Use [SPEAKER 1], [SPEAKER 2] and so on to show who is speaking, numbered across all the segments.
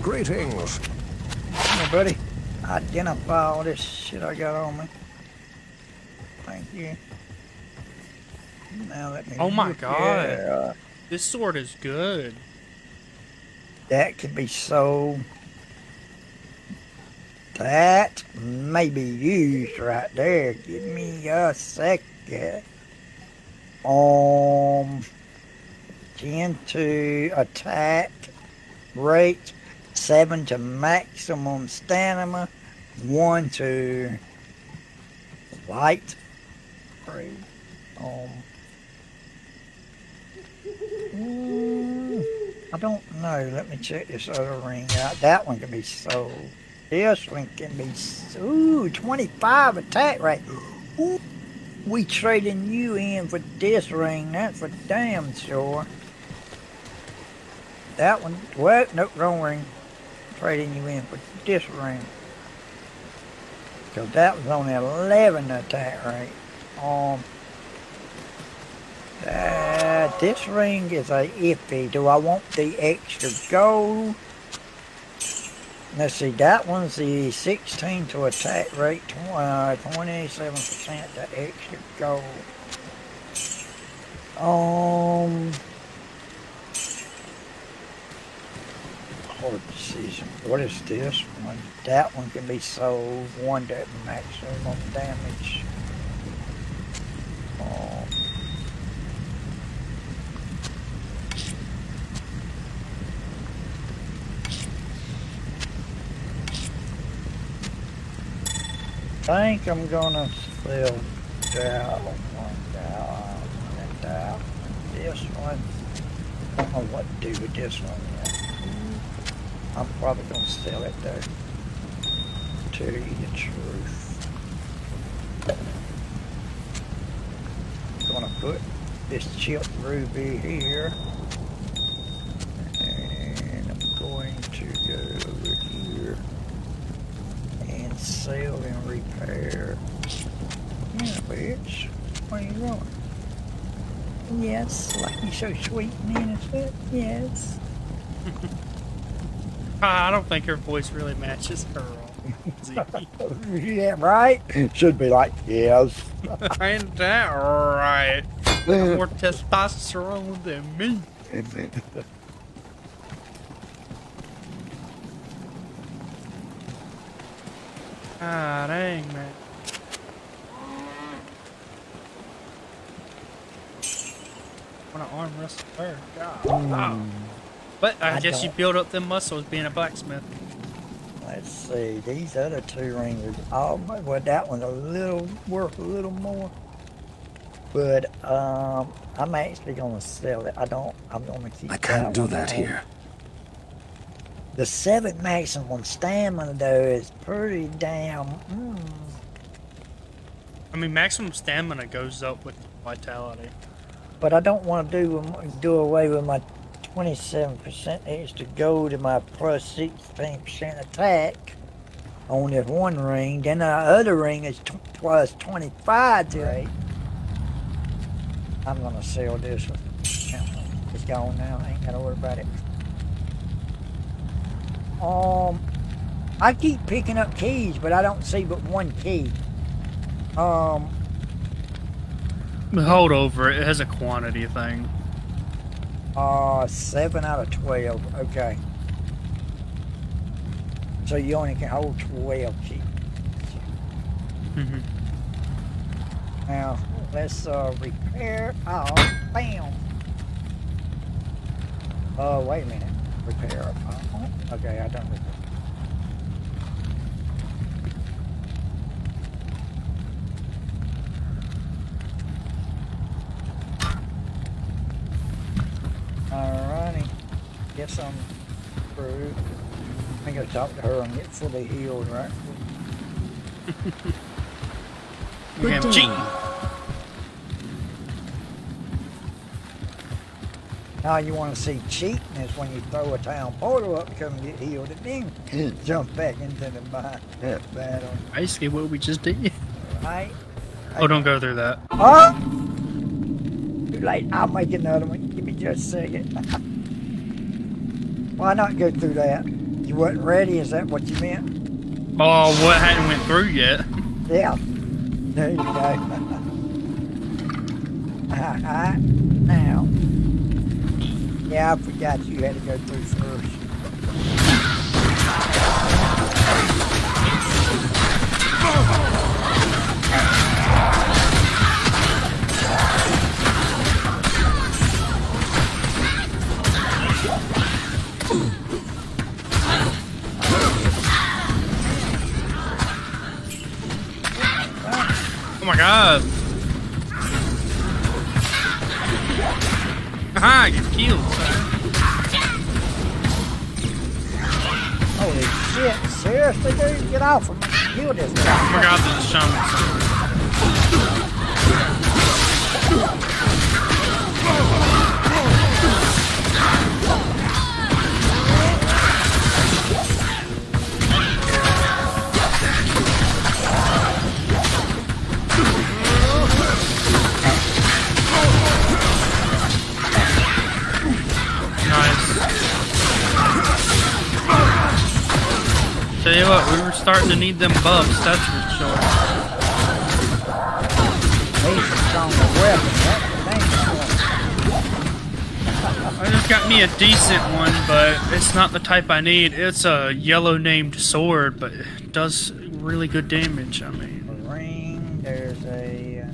[SPEAKER 1] Greetings.
[SPEAKER 2] Hey, buddy. Identify all this shit I got on me. Thank you. Now let me.
[SPEAKER 3] Oh my God.
[SPEAKER 2] at, uh,
[SPEAKER 3] This sword is good.
[SPEAKER 2] that could be sold. That may be used right there. Give me a second. Um, 10 to attack rate, 7 to maximum stamina, 1 to light. Three. Um, mm, I don't know. Let me check this other ring out. That one can be sold. This one can be ooh 25 attack rate. Ooh, we trading you in for this ring. That's for damn sure. That one. What? Nope, wrong ring. Trading you in for this ring. Cause that was only 11 attack rate. Um. Uh, this ring is a iffy. Do I want the extra gold? Let's see, that one's the 16 to attack rate, tw- uh, 27% the extra gold. Um, hard decision. What is this one? That one can be sold, one that maximum damage. Um, I think I'm gonna sell that one down and that one. This one, I don't know what to do with this one yet. I'm probably gonna sell it. To tell you the truth. Gonna put this chip ruby here. And I'm going to go over here and sell and repair. Yeah, bitch. What are you doing? Yes, like you so sweet and innocent. Yes.
[SPEAKER 3] I don't think her voice really matches her.
[SPEAKER 2] Yeah, right? Should be like, yes.
[SPEAKER 3] Ain't that right? More testosterone than me. Ah, dang, man. Want to arm wrestle her? God. Wow. But I,
[SPEAKER 2] I
[SPEAKER 3] guess you
[SPEAKER 2] don't-
[SPEAKER 3] build up them muscles being a blacksmith.
[SPEAKER 2] Let's see. These other two rings, oh, well, that one's a little worth a little more. But um, I'm actually gonna sell it. I don't. I'm gonna keep.
[SPEAKER 1] I can't do
[SPEAKER 2] one
[SPEAKER 1] that
[SPEAKER 2] on.
[SPEAKER 1] here.
[SPEAKER 2] The seven maximum stamina though is pretty damn. Mm,
[SPEAKER 3] I mean, maximum stamina goes up with vitality.
[SPEAKER 2] but I don't want to do do away with my 27% extra gold and my plus 16% attack on this one ring. Then the other ring is plus 25 to it. I'm gonna sell this one. It's gone now. I ain't gotta worry about it. Um, I keep picking up keys, but I don't see but one key. Um,
[SPEAKER 3] Hold over, it has a quantity thing.
[SPEAKER 2] Uh, seven out of twelve. Okay. So you only can hold twelve keys.
[SPEAKER 3] hmm
[SPEAKER 2] Now let's uh repair. Oh, bam. Oh, wait a minute. Repair. Uh, okay, I done repair. Guess I'm through. I gotta talk to her and get fully healed, right?
[SPEAKER 3] You can cheat.
[SPEAKER 2] Now you want to see cheating is when you throw a town portal up and come get healed and then jump back into the bi- battle.
[SPEAKER 3] Basically, what we just did.
[SPEAKER 2] Right?
[SPEAKER 3] Oh, don't go through that.
[SPEAKER 2] Oh! Too late. I'll make another one. Give me just a second. Why not go through that? You wasn't ready, is that what you meant?
[SPEAKER 3] Oh, what hadn't went through yet?
[SPEAKER 2] Yeah. There you go. Alright, now. Yeah, I forgot you had to go through first.
[SPEAKER 3] I killed.
[SPEAKER 2] Holy shit, seriously, dude? Get off of me. Kill this guy.
[SPEAKER 3] my god, there's a shaman. Starting to need them buffs, that's for sure. I just got me a decent one, but it's not the type I need. It's a yellow named sword, but it does really good damage. I mean,
[SPEAKER 2] A ring, there's a...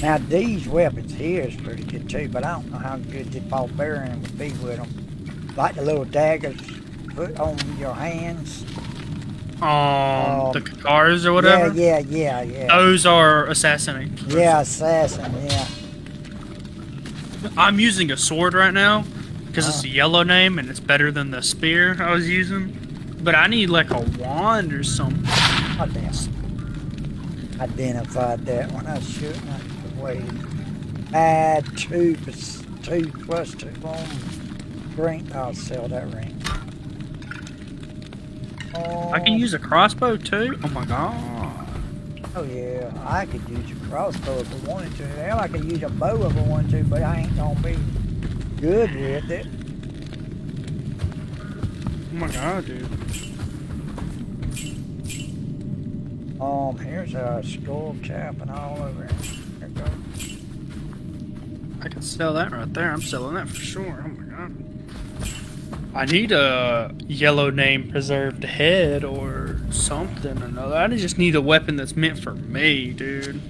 [SPEAKER 2] Now, these weapons here is pretty good too, but I don't know how good the barbarian would be with them. Like the little daggers put on your hands.
[SPEAKER 3] Um, the Katars or whatever.
[SPEAKER 2] Yeah, yeah, yeah, yeah.
[SPEAKER 3] Those are assassinate.
[SPEAKER 2] Yeah, assassin, yeah.
[SPEAKER 3] I'm using a sword right now because it's
[SPEAKER 2] Uh.
[SPEAKER 3] a yellow name and it's better than the spear I was using. But I need like a wand or something.
[SPEAKER 2] Oh, damn. Identified that one. I shouldn't have waited. Add two, plus- two plus two on ring. I'll sell that ring.
[SPEAKER 3] I can use a crossbow too. Oh my god.
[SPEAKER 2] Oh yeah, I could use a crossbow if I wanted to. Hell, I could use a bow if I wanted to, but I ain't gonna be good with it.
[SPEAKER 3] Oh my god, dude.
[SPEAKER 2] Um, here's a skull cap and all over it. There it goes.
[SPEAKER 3] I can sell that right there. I'm selling that for sure. Oh my god. I need a yellow name preserved head or something or another. I just need a weapon that's meant for me, dude.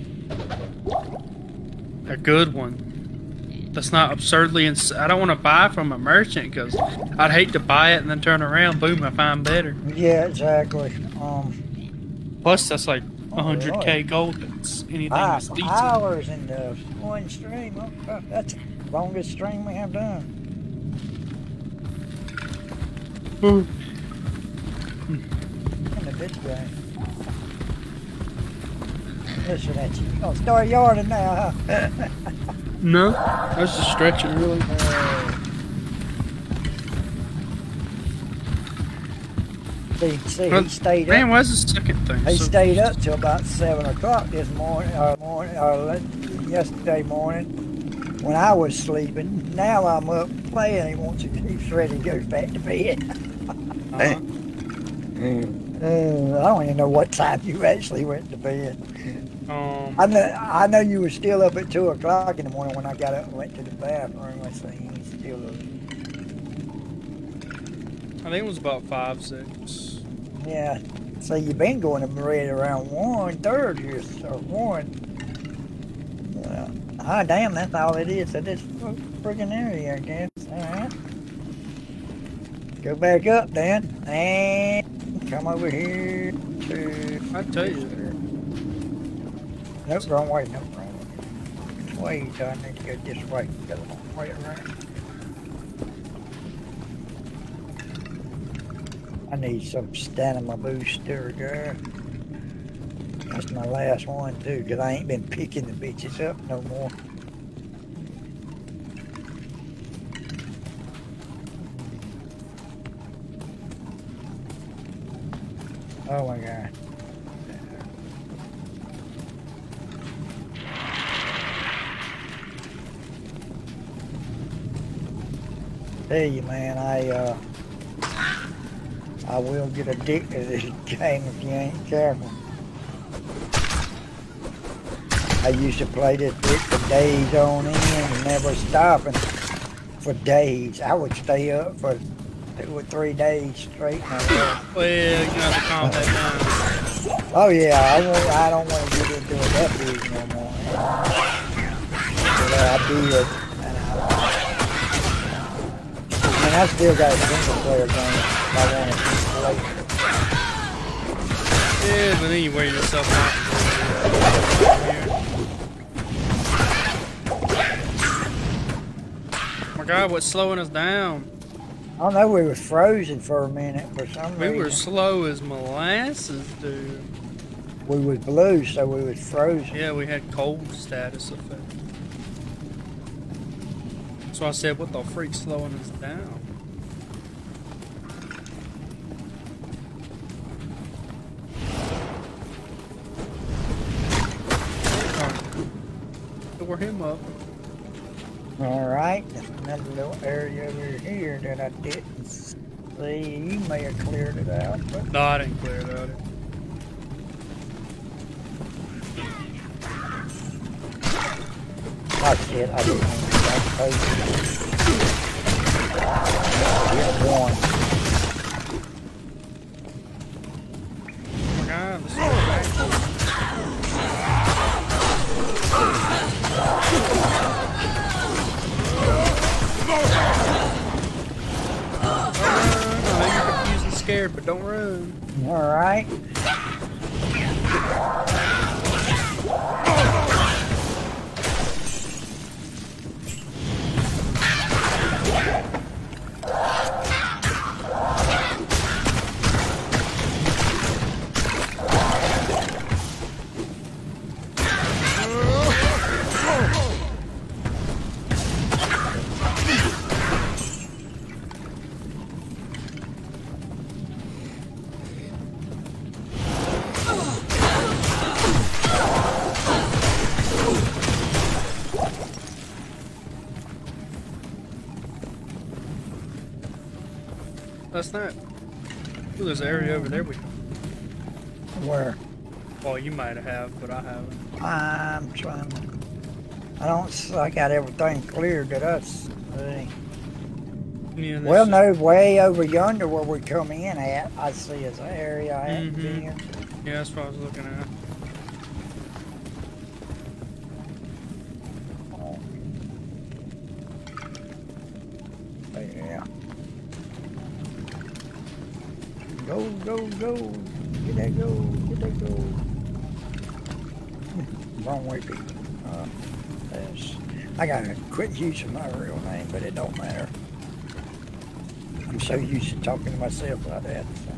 [SPEAKER 3] A good one. That's not absurdly ins- I don't want to buy from a merchant because I'd hate to buy it and then turn around, boom, I find better.
[SPEAKER 2] Yeah, exactly. Um,
[SPEAKER 3] Plus, that's like
[SPEAKER 2] Oh,
[SPEAKER 3] 100k gold. That's anything
[SPEAKER 2] five
[SPEAKER 3] that's decent.
[SPEAKER 2] hours in the one stream. Oh, that's the longest stream we have done.
[SPEAKER 3] Ooh.
[SPEAKER 2] In the bitch game. Listen at you. You gonna start yarding now, huh?
[SPEAKER 3] No, I was just stretching really.
[SPEAKER 2] Uh, see, see, he stayed
[SPEAKER 3] Man,
[SPEAKER 2] up.
[SPEAKER 3] where's the second thing?
[SPEAKER 2] He
[SPEAKER 3] So-
[SPEAKER 2] stayed up till about seven o'clock this morning, or morning, or yesterday morning, when I was sleeping. Now I'm up playing. He wants to. He's ready to go back to bed.
[SPEAKER 3] Uh-huh.
[SPEAKER 2] Uh, I don't even know what time you actually went to bed.
[SPEAKER 3] Um,
[SPEAKER 2] I know, I know you were still up at two o'clock in the morning when I got up and went to the bathroom. I see he's still up.
[SPEAKER 3] I think it was about five, six.
[SPEAKER 2] Yeah. So you've been going to bed around one thirty or so, one. Well, ah, damn, that's all it is. So this friggin' area, I guess. All right. Go back up, then, and come over here to.
[SPEAKER 3] I tell you.
[SPEAKER 2] Nope, wrong way. Nope, wrong way. Which way do I need to go this way? Go the wrong way around. I need some stamina booster, girl. That's my last one too, 'cause I ain't been picking the bitches up no more. Oh my god. Tell you, man, I uh, I will get addicted to this game if you ain't careful. I used to play this bit for days on end, never stopping for days. I would stay up for two or three days straight.
[SPEAKER 3] Well, you have to calm that down.
[SPEAKER 2] Oh yeah, I I don't want to get into it that big no more. But I do it, and I, I mean, I still got a single player game. if I want to play.
[SPEAKER 3] Yeah, but then you wear yourself out. Oh my god, what's slowing us down?
[SPEAKER 2] I don't know. We was frozen for a minute for some
[SPEAKER 3] We were slow as molasses, dude.
[SPEAKER 2] We was blue, so we was frozen.
[SPEAKER 3] Yeah, we had cold status effect. So I said, what the freak's slowing us down? Door him up.
[SPEAKER 2] All right, there's another little area over here that I didn't see. You may have cleared it out, but
[SPEAKER 3] No, I didn't clear it out.
[SPEAKER 2] oh shit, I didn't. I Get one.
[SPEAKER 3] Scared, but don't run.
[SPEAKER 2] All right.
[SPEAKER 3] Not. Ooh, there's an area over there we.
[SPEAKER 2] Where?
[SPEAKER 3] Well, you might have, but I haven't.
[SPEAKER 2] I'm trying. to- I don't. I got everything cleared that us.
[SPEAKER 3] Yeah,
[SPEAKER 2] Well, no, way over yonder where we come in at, I see is an area I
[SPEAKER 3] Mhm.
[SPEAKER 2] been.
[SPEAKER 3] Yeah, that's what I was looking at.
[SPEAKER 2] Go, go, go. Get that go. Get that go. Wrong way, people. Uh, yes. I gotta quit using my real name, but it don't matter. I'm so used to talking to myself like that. So.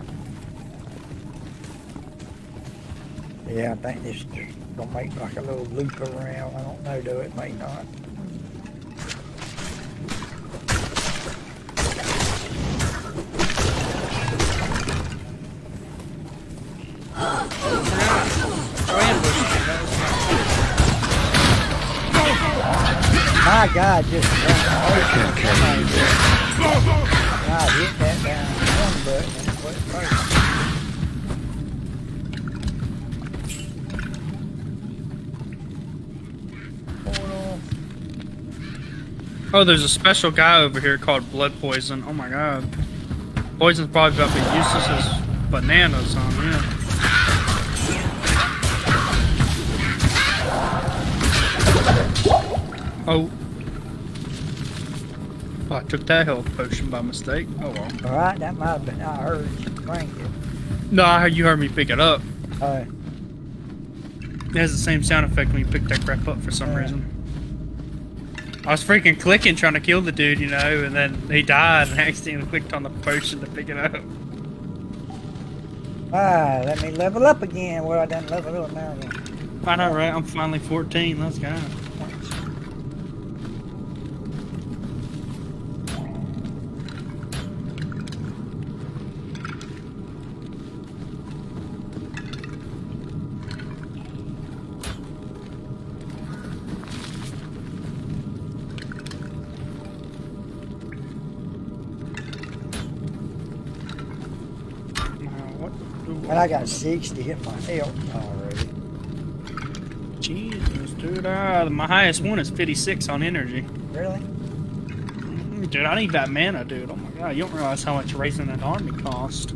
[SPEAKER 2] Yeah, I think this gonna make like a little loop around. I don't know, though. It may not. God, just uh, can't God, hit that down one button and quit first.
[SPEAKER 3] Oh, there's a special guy over here called Blood Poison. Oh my god. Poison's probably about to be useless as bananas on him. Oh. Took that health potion by mistake. Oh well.
[SPEAKER 2] All right, that might have been. I heard you crank it.
[SPEAKER 3] No, I heard you heard me pick it up.
[SPEAKER 2] Uh,
[SPEAKER 3] It has the same sound effect when you pick that crap up for some
[SPEAKER 2] Yeah.
[SPEAKER 3] reason. I was freaking clicking trying to kill the dude, you know, and then he died and I accidentally clicked on the potion to pick it up.
[SPEAKER 2] ah, let me level up again. Well, I done level up now. Then.
[SPEAKER 3] I know, right? I'm finally 14. Let's go.
[SPEAKER 2] I got 60 hit my health already.
[SPEAKER 3] Jesus, dude. Uh, my highest one is 56 on energy.
[SPEAKER 2] Really?
[SPEAKER 3] Mm, Dude, I need that mana, dude. Oh my god, you don't realize how much raising an army cost.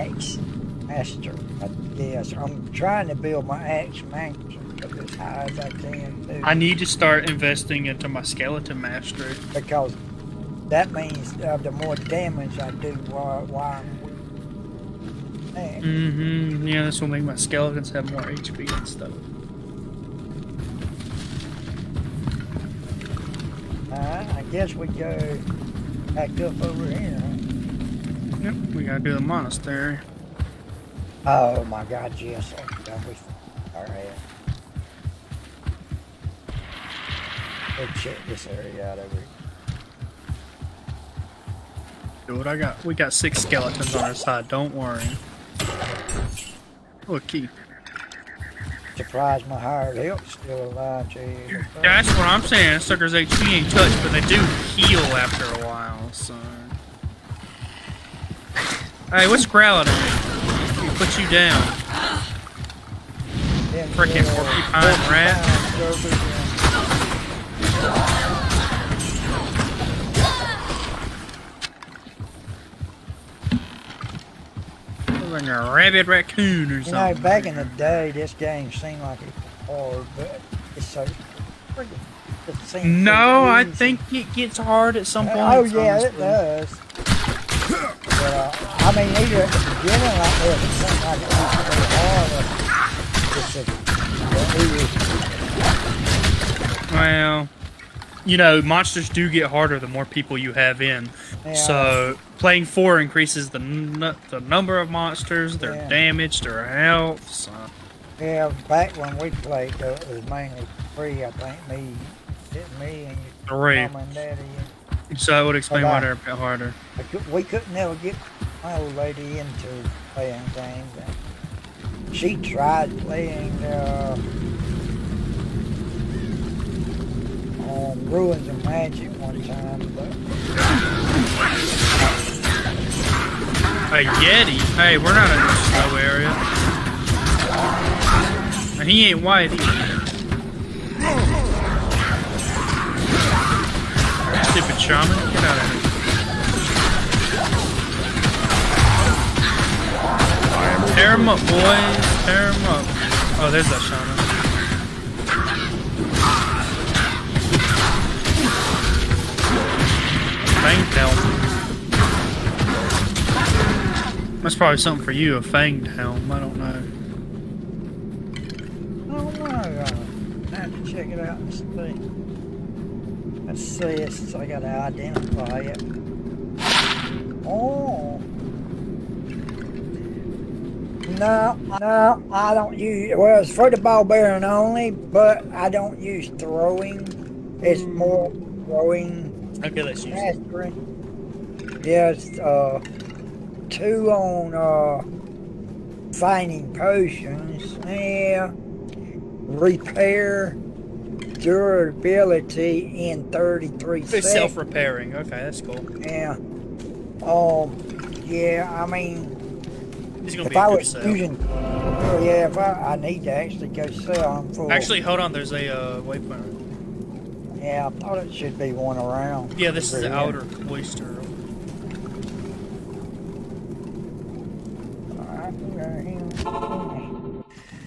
[SPEAKER 2] Axe Master. I guess I'm trying to build my Axe Master as high as I can. Too,
[SPEAKER 3] I need to start investing into my skeleton mastery.
[SPEAKER 2] because that means uh, the more damage I do while, while I'm
[SPEAKER 3] Mm-hmm. Yeah, this will make my skeletons have more HP and stuff.
[SPEAKER 2] Alright, I guess we go back up over here.
[SPEAKER 3] Yep, we gotta do the monastery.
[SPEAKER 2] Oh my god, yes. Alright. Let's check this area out over here.
[SPEAKER 3] Dude, I got we got six skeletons on our side. Don't worry. Key.
[SPEAKER 2] Surprised my hired help's still alive, Jay.
[SPEAKER 3] That's what I'm saying. Suckers HP ain't touched, but they do heal after a while. So. Hey, what's growling at me? He put you down. Frickin' porcupine rat. Like a rabid raccoon or something.
[SPEAKER 2] You know, back in the day, this game seemed like it was hard, but it's so friggin' it
[SPEAKER 3] No, I think it gets hard at some uh, point.
[SPEAKER 2] Oh yeah, it does. But uh, I mean, either like this, like it was really hard. or It's a, but
[SPEAKER 3] Well, you know, monsters do get harder the more people you have in.
[SPEAKER 2] Yeah.
[SPEAKER 3] So playing four increases the n- the number of monsters, their
[SPEAKER 2] Yeah.
[SPEAKER 3] damage, their health. So.
[SPEAKER 2] yeah, back when we played, uh, it was mainly three. I think me, me and your
[SPEAKER 3] Three.
[SPEAKER 2] mom and daddy.
[SPEAKER 3] So that would explain why they're a bit harder.
[SPEAKER 2] I could, we couldn't never get my old lady into playing games. And she tried playing uh, on Runes of Magic one time, but
[SPEAKER 3] A Yeti? Hey, we're not in a snow area. And he ain't white either. Stupid shaman, get out of here. Tear him up, boys. Tear him up. Oh, there's that shaman. Fang helm. That's probably something for you, a fanged helm. I don't know.
[SPEAKER 2] oh my god, I have to check it out and see. Let's see, it's, I gotta identify it. Oh. No, no, I don't use. Well, it's for the barbarian only, but I don't use throwing. It's more throwing
[SPEAKER 3] Okay, let's use it.
[SPEAKER 2] mastery. Yes, uh, two on uh, finding potions. Yeah, repair durability in 33
[SPEAKER 3] It's
[SPEAKER 2] seconds.
[SPEAKER 3] self-repairing. Okay, that's cool.
[SPEAKER 2] Yeah. Um. Yeah. I mean, if I was
[SPEAKER 3] sell.
[SPEAKER 2] using, oh, yeah, if I, I need to actually go sell them for.
[SPEAKER 3] Actually, hold on. There's a uh, waypoint.
[SPEAKER 2] yeah, I thought it should be one around.
[SPEAKER 3] Yeah, this is the outer cloister.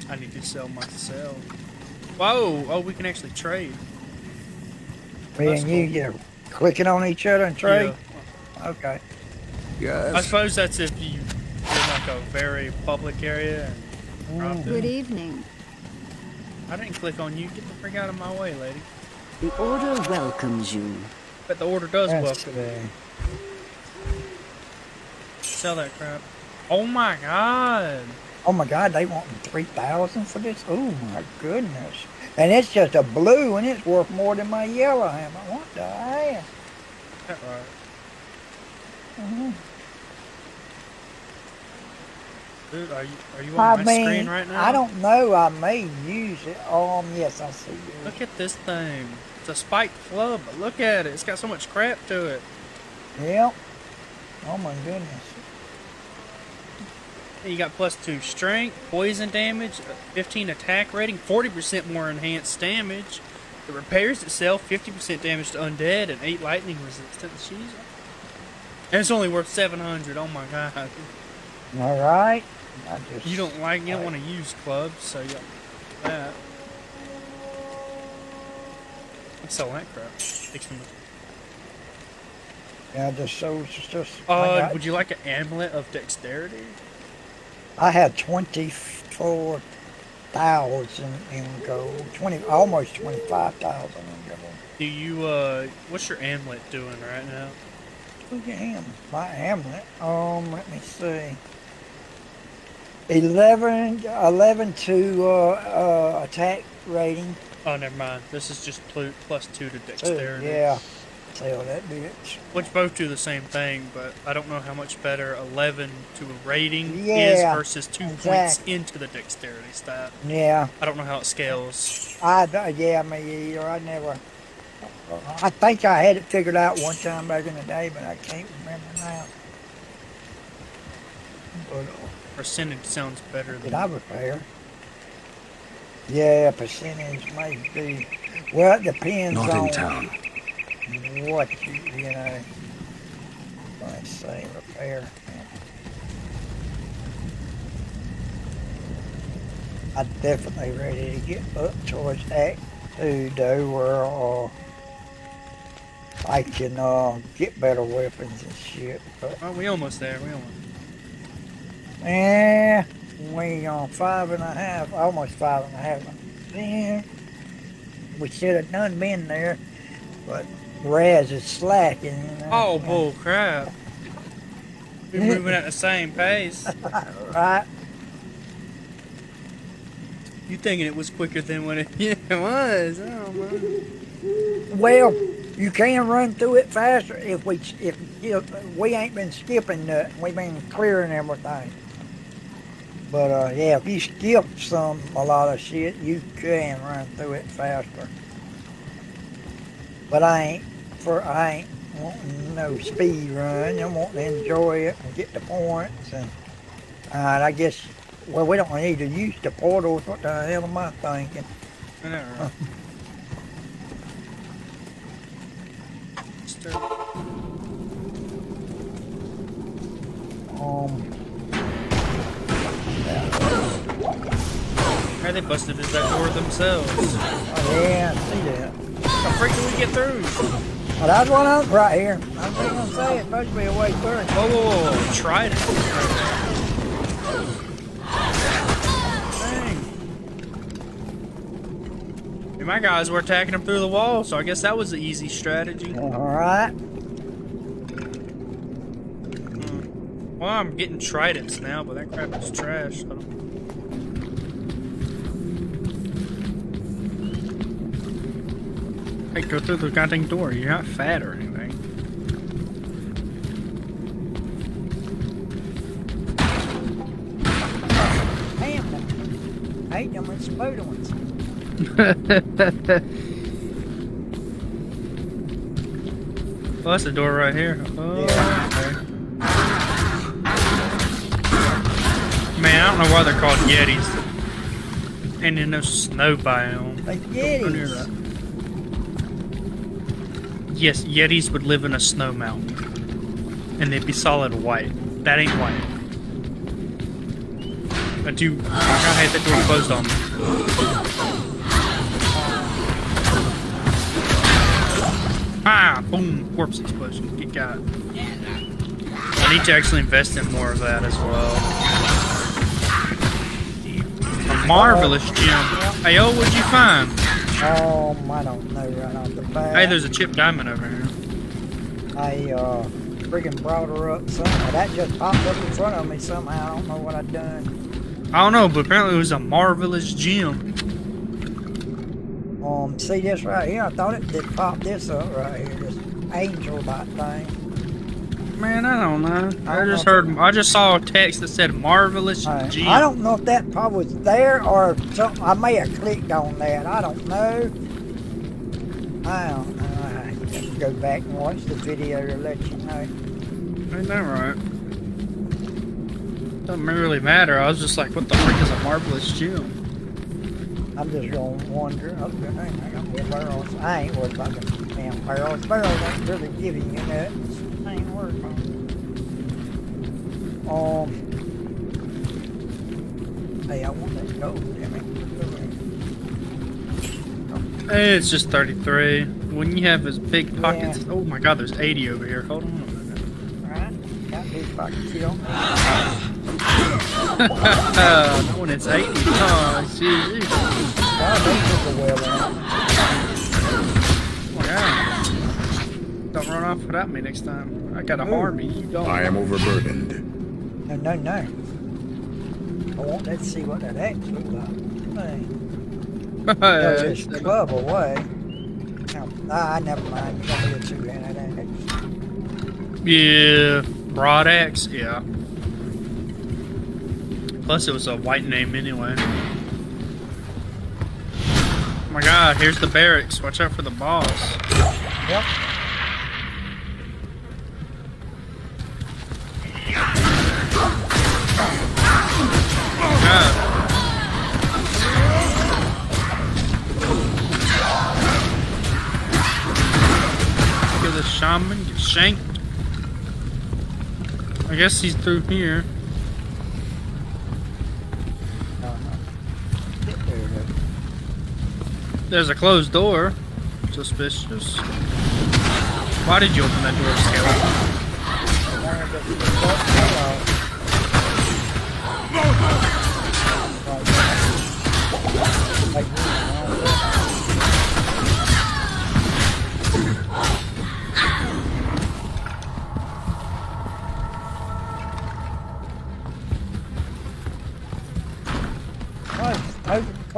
[SPEAKER 3] I need to sell myself. Whoa! Oh, we can actually trade.
[SPEAKER 2] Me
[SPEAKER 3] That's
[SPEAKER 2] and you
[SPEAKER 3] cool.
[SPEAKER 2] get clicking on each other and trade.
[SPEAKER 3] Yeah.
[SPEAKER 2] Okay.
[SPEAKER 3] I suppose that's if you in like a very public area. And drop
[SPEAKER 2] Mm.
[SPEAKER 4] Good evening.
[SPEAKER 3] I didn't click on you. Get the freak out of my way, lady.
[SPEAKER 4] The Order welcomes you.
[SPEAKER 3] But the order does
[SPEAKER 2] That's
[SPEAKER 3] welcome.
[SPEAKER 2] good.
[SPEAKER 3] Sell that crap. Oh my god!
[SPEAKER 2] Oh my God, they want three thousand for this? Oh my goodness! And it's just a blue, and it's worth more than my yellow hammer. What the hell?
[SPEAKER 3] That right. Dude, are you are you
[SPEAKER 2] I
[SPEAKER 3] on my
[SPEAKER 2] mean,
[SPEAKER 3] screen right now?
[SPEAKER 2] I don't know. I may use it. Um, yes, I see you.
[SPEAKER 3] Look at this thing. It's a spiked club, but look at it. It's got so much crap to it.
[SPEAKER 2] Yep. Oh my goodness.
[SPEAKER 3] You got plus two strength, poison damage, uh, 15 attack rating, 40% more enhanced damage. It repairs itself, 50% damage to undead, and 8 lightning resistance. Jeez. And it's only worth 700. Oh my god.
[SPEAKER 2] All right.
[SPEAKER 3] You don't like, you don't want to use clubs, so you got that. Let's sell that crap.
[SPEAKER 2] Yeah, just so it's just. I,
[SPEAKER 3] Uh, would you like an amulet of dexterity?
[SPEAKER 2] I had twenty four thousand in gold. Twenty, almost twenty five thousand in gold.
[SPEAKER 3] Do you, uh, what's your amulet doing right now?
[SPEAKER 2] Look at him. My amulet. Um, let me see. 11, 11 to uh, uh, attack rating.
[SPEAKER 3] Oh, never mind. This is just plus two to
[SPEAKER 2] Two,
[SPEAKER 3] dexterity.
[SPEAKER 2] Yeah. Sell that bitch.
[SPEAKER 3] Which both do the same thing, but I don't know how much better 11 to a rating
[SPEAKER 2] Yeah,
[SPEAKER 3] is versus two points into the dexterity stat.
[SPEAKER 2] Yeah.
[SPEAKER 3] I don't know how it scales.
[SPEAKER 2] I d- yeah, me either. I never. I think I had it figured out one time back in the day, but I can't remember now. But uh,
[SPEAKER 3] Percentage sounds better
[SPEAKER 2] did
[SPEAKER 3] than.
[SPEAKER 2] I repair? Yeah, percentage might be. Well, it depends
[SPEAKER 1] Not
[SPEAKER 2] on
[SPEAKER 1] in town.
[SPEAKER 2] What you, you know. Let's say repair. I'm definitely ready to get up towards Act Two, though, where uh, I can uh, get better weapons and shit. But
[SPEAKER 3] Oh, we almost there. We almost.
[SPEAKER 2] yeah, we on five and a half, almost five and a half. Man, we should have done been there, but Ras is slacking. You know?
[SPEAKER 3] Oh, bull crap. We're moving at the same pace.
[SPEAKER 2] Right.
[SPEAKER 3] You thinking it was quicker than what it, yeah, it was? Oh, man.
[SPEAKER 2] Well, you can run through it faster if we if, if we ain't been skipping nothing. We've been clearing everything. But uh, yeah, if you skip some a lot of shit, you can run through it faster. But I ain't for I ain't wanting no speed run. I want to enjoy it and get the points and uh, I guess well we don't need to use the portals. What the hell am I thinking?
[SPEAKER 3] Right?
[SPEAKER 2] Um,
[SPEAKER 3] Hey, they busted at that door themselves.
[SPEAKER 2] oh, yeah, I see that.
[SPEAKER 3] How freak did we get through?
[SPEAKER 2] Well, that's what I'm right here. I'm just gonna say supposed to be a way through.
[SPEAKER 3] Whoa, whoa, whoa, whoa. Tried it. Dang. And my guys were attacking them through the wall, so I guess that was the easy strategy.
[SPEAKER 2] All right.
[SPEAKER 3] Hmm. Well, I'm getting tridents now, but that crap is trash. I Hey, go through the goddamn door. You're not fat or anything.
[SPEAKER 2] Damn. I hate them exploding ones.
[SPEAKER 3] Well, that's the door right here. Oh,
[SPEAKER 2] Yeah.
[SPEAKER 3] okay. Man, I don't know why they're called Yetis. And in no snow biome.
[SPEAKER 2] Like Yetis.
[SPEAKER 3] Yes, Yetis would live in a snow mountain. And they'd be solid white. That ain't white. I do. I had that door closed on me. Ah! Boom! Corpse explosion. Get got. I need to actually invest in more of that as well. A marvelous gem. Hey, yo, what'd you find?
[SPEAKER 2] Um, I don't know right off the bat.
[SPEAKER 3] Hey, there's a chip diamond over here.
[SPEAKER 2] I uh, friggin' brought her up somehow. That just popped up in front of me somehow. I don't know what I done.
[SPEAKER 3] I don't know, but apparently it was a marvelous gem.
[SPEAKER 2] Um, see this right here? I thought it did pop this up right here. This angel like thing.
[SPEAKER 3] Man, I don't know.
[SPEAKER 2] I
[SPEAKER 3] I, just heard. I just saw a text that said "marvelous
[SPEAKER 2] I,
[SPEAKER 3] G."
[SPEAKER 2] I don't know if that probably was there or something. I may have clicked on that. I don't know. I don't know. I have to go back and watch the video to let you know.
[SPEAKER 3] Ain't that right? Doesn't really matter. I was just like, what the frick is a marvelous gem?
[SPEAKER 2] I'm just gonna wonder. Thing I got barrels. I ain't worried about the damn barrels. Barrels ain't really giving you nuts. I ain't worried about it. Um. Hey, I want that gold, damn it.
[SPEAKER 3] Eh, It's just 33. When you have as big pockets.
[SPEAKER 2] Yeah.
[SPEAKER 3] Oh my god, there's 80 over here. Hold on a minute.
[SPEAKER 2] Right? Got these pockets here.
[SPEAKER 3] Uh, when it's 80. Oh, shit.
[SPEAKER 2] God, they took a well on.
[SPEAKER 3] Don't run off without me next time. I got a
[SPEAKER 2] Ooh.
[SPEAKER 3] harm me. You don't.
[SPEAKER 1] I am overburdened.
[SPEAKER 2] No, no, no. I want to see what that X looks like. Hey. Throw this club away. No, ah, never mind. It's gonna be a two-handed axe.
[SPEAKER 3] yeah. Broad axe. Yeah. Plus, it was a white name anyway. Oh my god, here's the barracks. Watch out for the boss.
[SPEAKER 2] Yep.
[SPEAKER 3] Shanked. I guess he's through here. There's a closed door. Suspicious. Why did you open that door, Skeleton?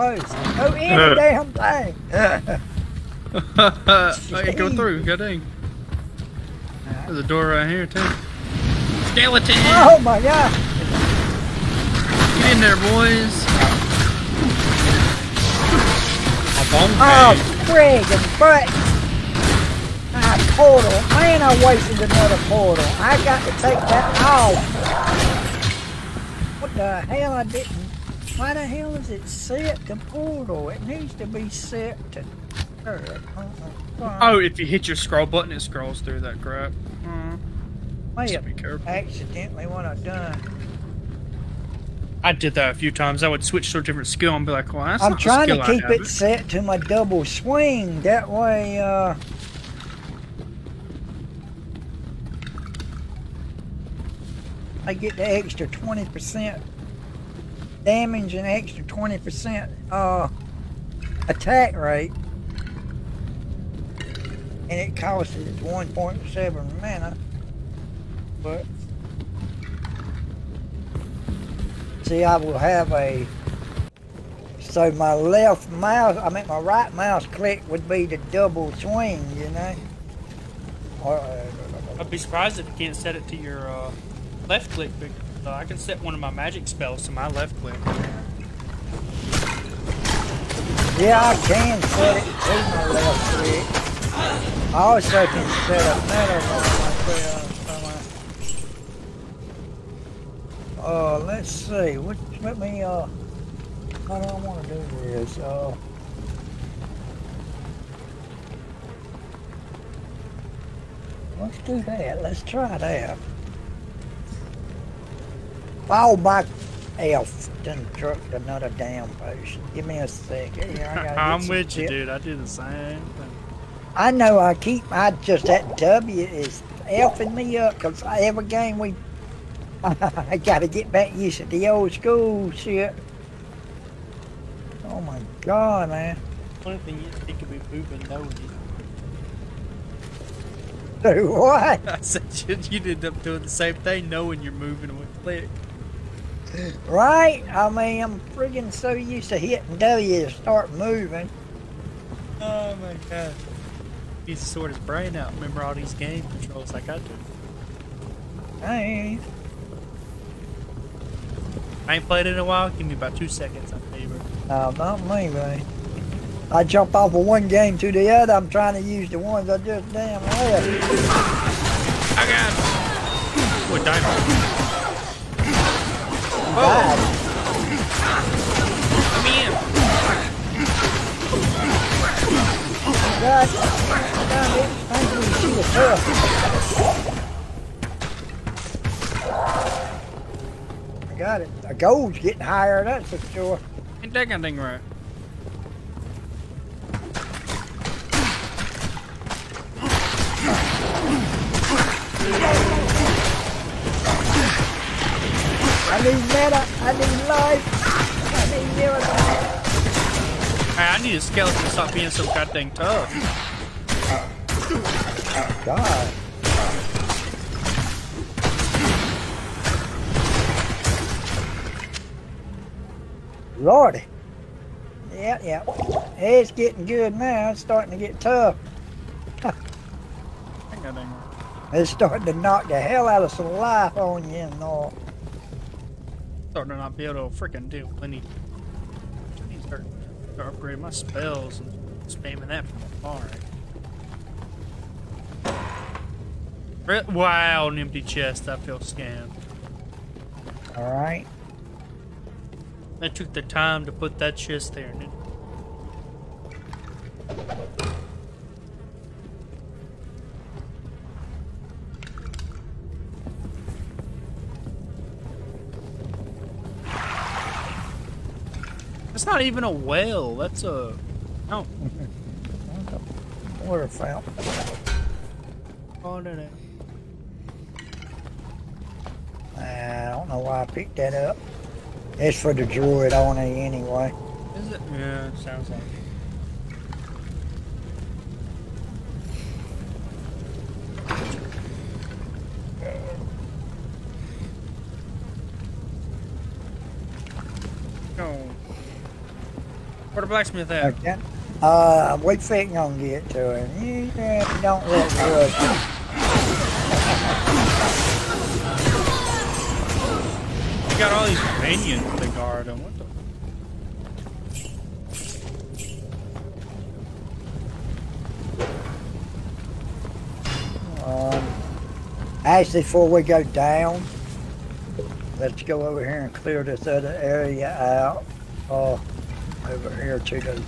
[SPEAKER 2] Close. Go in the damn thing.
[SPEAKER 3] hey, go through. Go dang. There's a door right here, too. Skeleton!
[SPEAKER 2] oh my god.
[SPEAKER 3] Get in there, boys. A bone
[SPEAKER 2] Oh,
[SPEAKER 3] bag.
[SPEAKER 2] friggin' butt! Ah, portal. Man, I wasted another portal. I got to take that off. What the hell I didn't... Why the hell is it set to portal? It needs to be set to... Uh-uh.
[SPEAKER 3] Oh, if you hit your scroll button, it scrolls through that crap.
[SPEAKER 2] May have
[SPEAKER 3] be careful.
[SPEAKER 2] accidentally what I've done.
[SPEAKER 3] I did that a few times. I would switch to a different skill and be like, well, that's
[SPEAKER 2] I'm trying to keep it set to my double swing. That way, uh... I get the extra 20% damage and extra 20% uh, attack rate. And it costs 1.7 mana. But... See, I will have a so my left mouse, I mean my right mouse click would be the double swing, you know? Uh,
[SPEAKER 3] I'd be surprised if you can't set it to your uh, left click. Uh, I can set one of my magic spells to my left click.
[SPEAKER 2] yeah, I can set it to my left click. I also can set another one myself. Uh, let's see. What, let me, uh, how do I want to do this? Uh, let's do that. Let's try that. Oh, my elf done trucked another damn potion. Give me a second. Here, I gotta get
[SPEAKER 3] I'm with you,
[SPEAKER 2] tip-
[SPEAKER 3] dude. I do the same thing.
[SPEAKER 2] I know I keep, I just, that W is elfing me up because every game we, I gotta get back used to the old school shit. Oh my god, man.
[SPEAKER 3] Funny thing is, he could be pooping knowing you.
[SPEAKER 2] Do what?
[SPEAKER 3] I said you, you'd end up doing the same thing knowing you're moving with click.
[SPEAKER 2] Right? I mean, I'm friggin' so used to hitting W to start moving.
[SPEAKER 3] Oh my god. He needs to sort his brain out. Remember all these game controls like I do.
[SPEAKER 2] Hey,
[SPEAKER 3] I ain't played it in a while. Give me about two seconds on favor.
[SPEAKER 2] no, not me, man. I jump off of one game to the other. I'm trying to use the ones I just damn left.
[SPEAKER 3] I got. What diamond?
[SPEAKER 2] Died.
[SPEAKER 3] Let me in.
[SPEAKER 2] I got it. The gold's getting higher, that's for sure.
[SPEAKER 3] Ain't that of thing right?
[SPEAKER 2] I need meta. I need life. I need everything.
[SPEAKER 3] Hey, I need a skeleton to stop being so goddamn tough.
[SPEAKER 2] Oh god. Lordy. Yeah, yeah. It's getting good now. It's starting to get tough. It's starting to knock the hell out of some life on you and all.
[SPEAKER 3] Starting to not be able to freaking do. Need, I need to start, start upgrading my spells and spamming that from afar. Wow, an empty chest. I feel scammed.
[SPEAKER 2] All right.
[SPEAKER 3] I took the time to put that chest there. That's not even a whale. That's a. Oh,
[SPEAKER 2] Water fountain.
[SPEAKER 3] oh no, no.
[SPEAKER 2] I don't know why I picked that up. It's for the druid on it anyway.
[SPEAKER 3] Is it? Yeah, it sounds like. it. No. Where the blacksmith at?
[SPEAKER 2] Okay. Uh, we fit gonna get to him. You uh, don't look good.
[SPEAKER 3] You got all these minions to guard him. What the?
[SPEAKER 2] Um, actually, before we go down, let's go over here and clear this other area out. Uh, over here to the.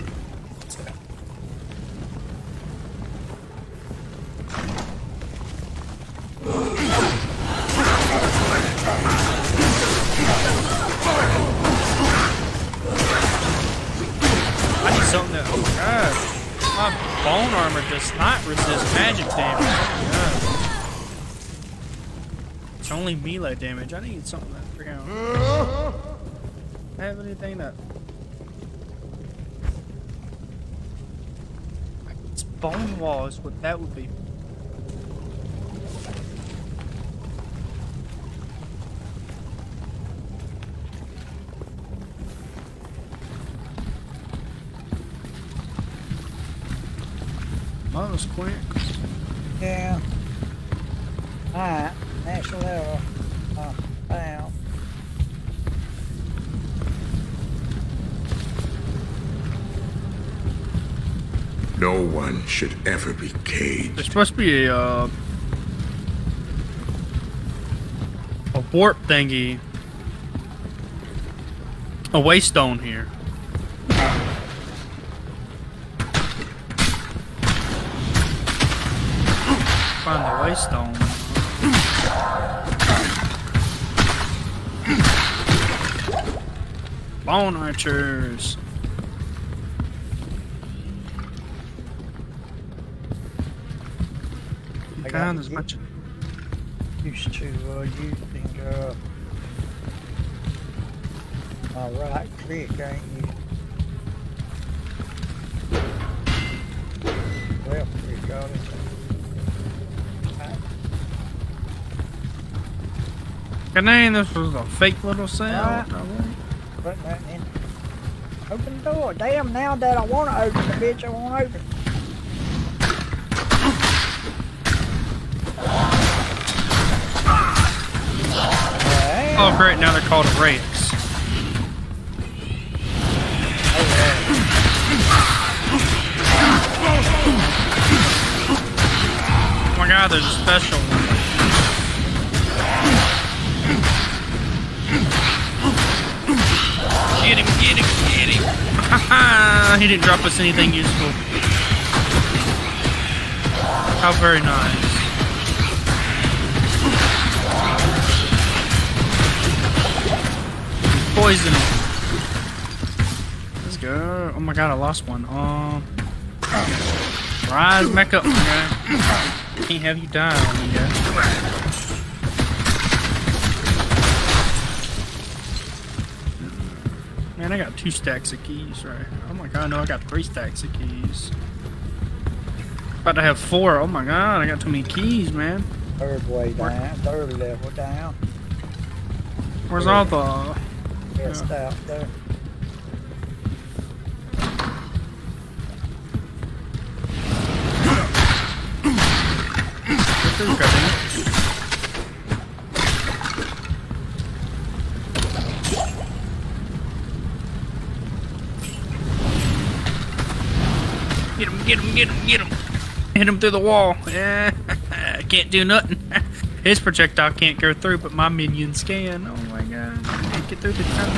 [SPEAKER 3] I need something that. Oh god. My bone armor does not resist magic damage. It's only melee damage. I need something that freaking. Have anything that. Bone walls. What that would be. Mother's quick.
[SPEAKER 2] Yeah. Alright, next level. Uh, down.
[SPEAKER 1] No one should ever be caged.
[SPEAKER 3] Supposed to be a uh, a warp thingy, a waystone here. Find the waystone. Bone archers.
[SPEAKER 2] I
[SPEAKER 3] God,
[SPEAKER 2] gotta
[SPEAKER 3] there's a
[SPEAKER 2] get
[SPEAKER 3] bunch of
[SPEAKER 2] used to uh, using uh, my right click. Ain't used. Well, we got it. Alright,
[SPEAKER 3] Good name, this was a fake little cell.
[SPEAKER 2] Alright. Put that in. Open the door. Damn, now that I want to open the bitch, I won't open.
[SPEAKER 3] Oh, great. Now they're called rakes. Oh my god, there's a special one. Get him, get him, get him. he didn't drop us anything useful. How very nice. Poison him. Let's go. Oh my god, I lost one. Um, rise back up, my guy. Can't have you die on me, guy. Man, I got two stacks of keys, right? Oh my god, no, I got three stacks of keys. About to have four. Oh my god, I got too many keys, man.
[SPEAKER 2] Third way down, third level down.
[SPEAKER 3] Where's all the...
[SPEAKER 2] Missed out there.
[SPEAKER 3] Get through. Get him, get him, get him, get him. Hit him through the wall. Yeah, can't do nothing. His projectile can't go through, but my minions can. Oh my god. Get through the tunnel.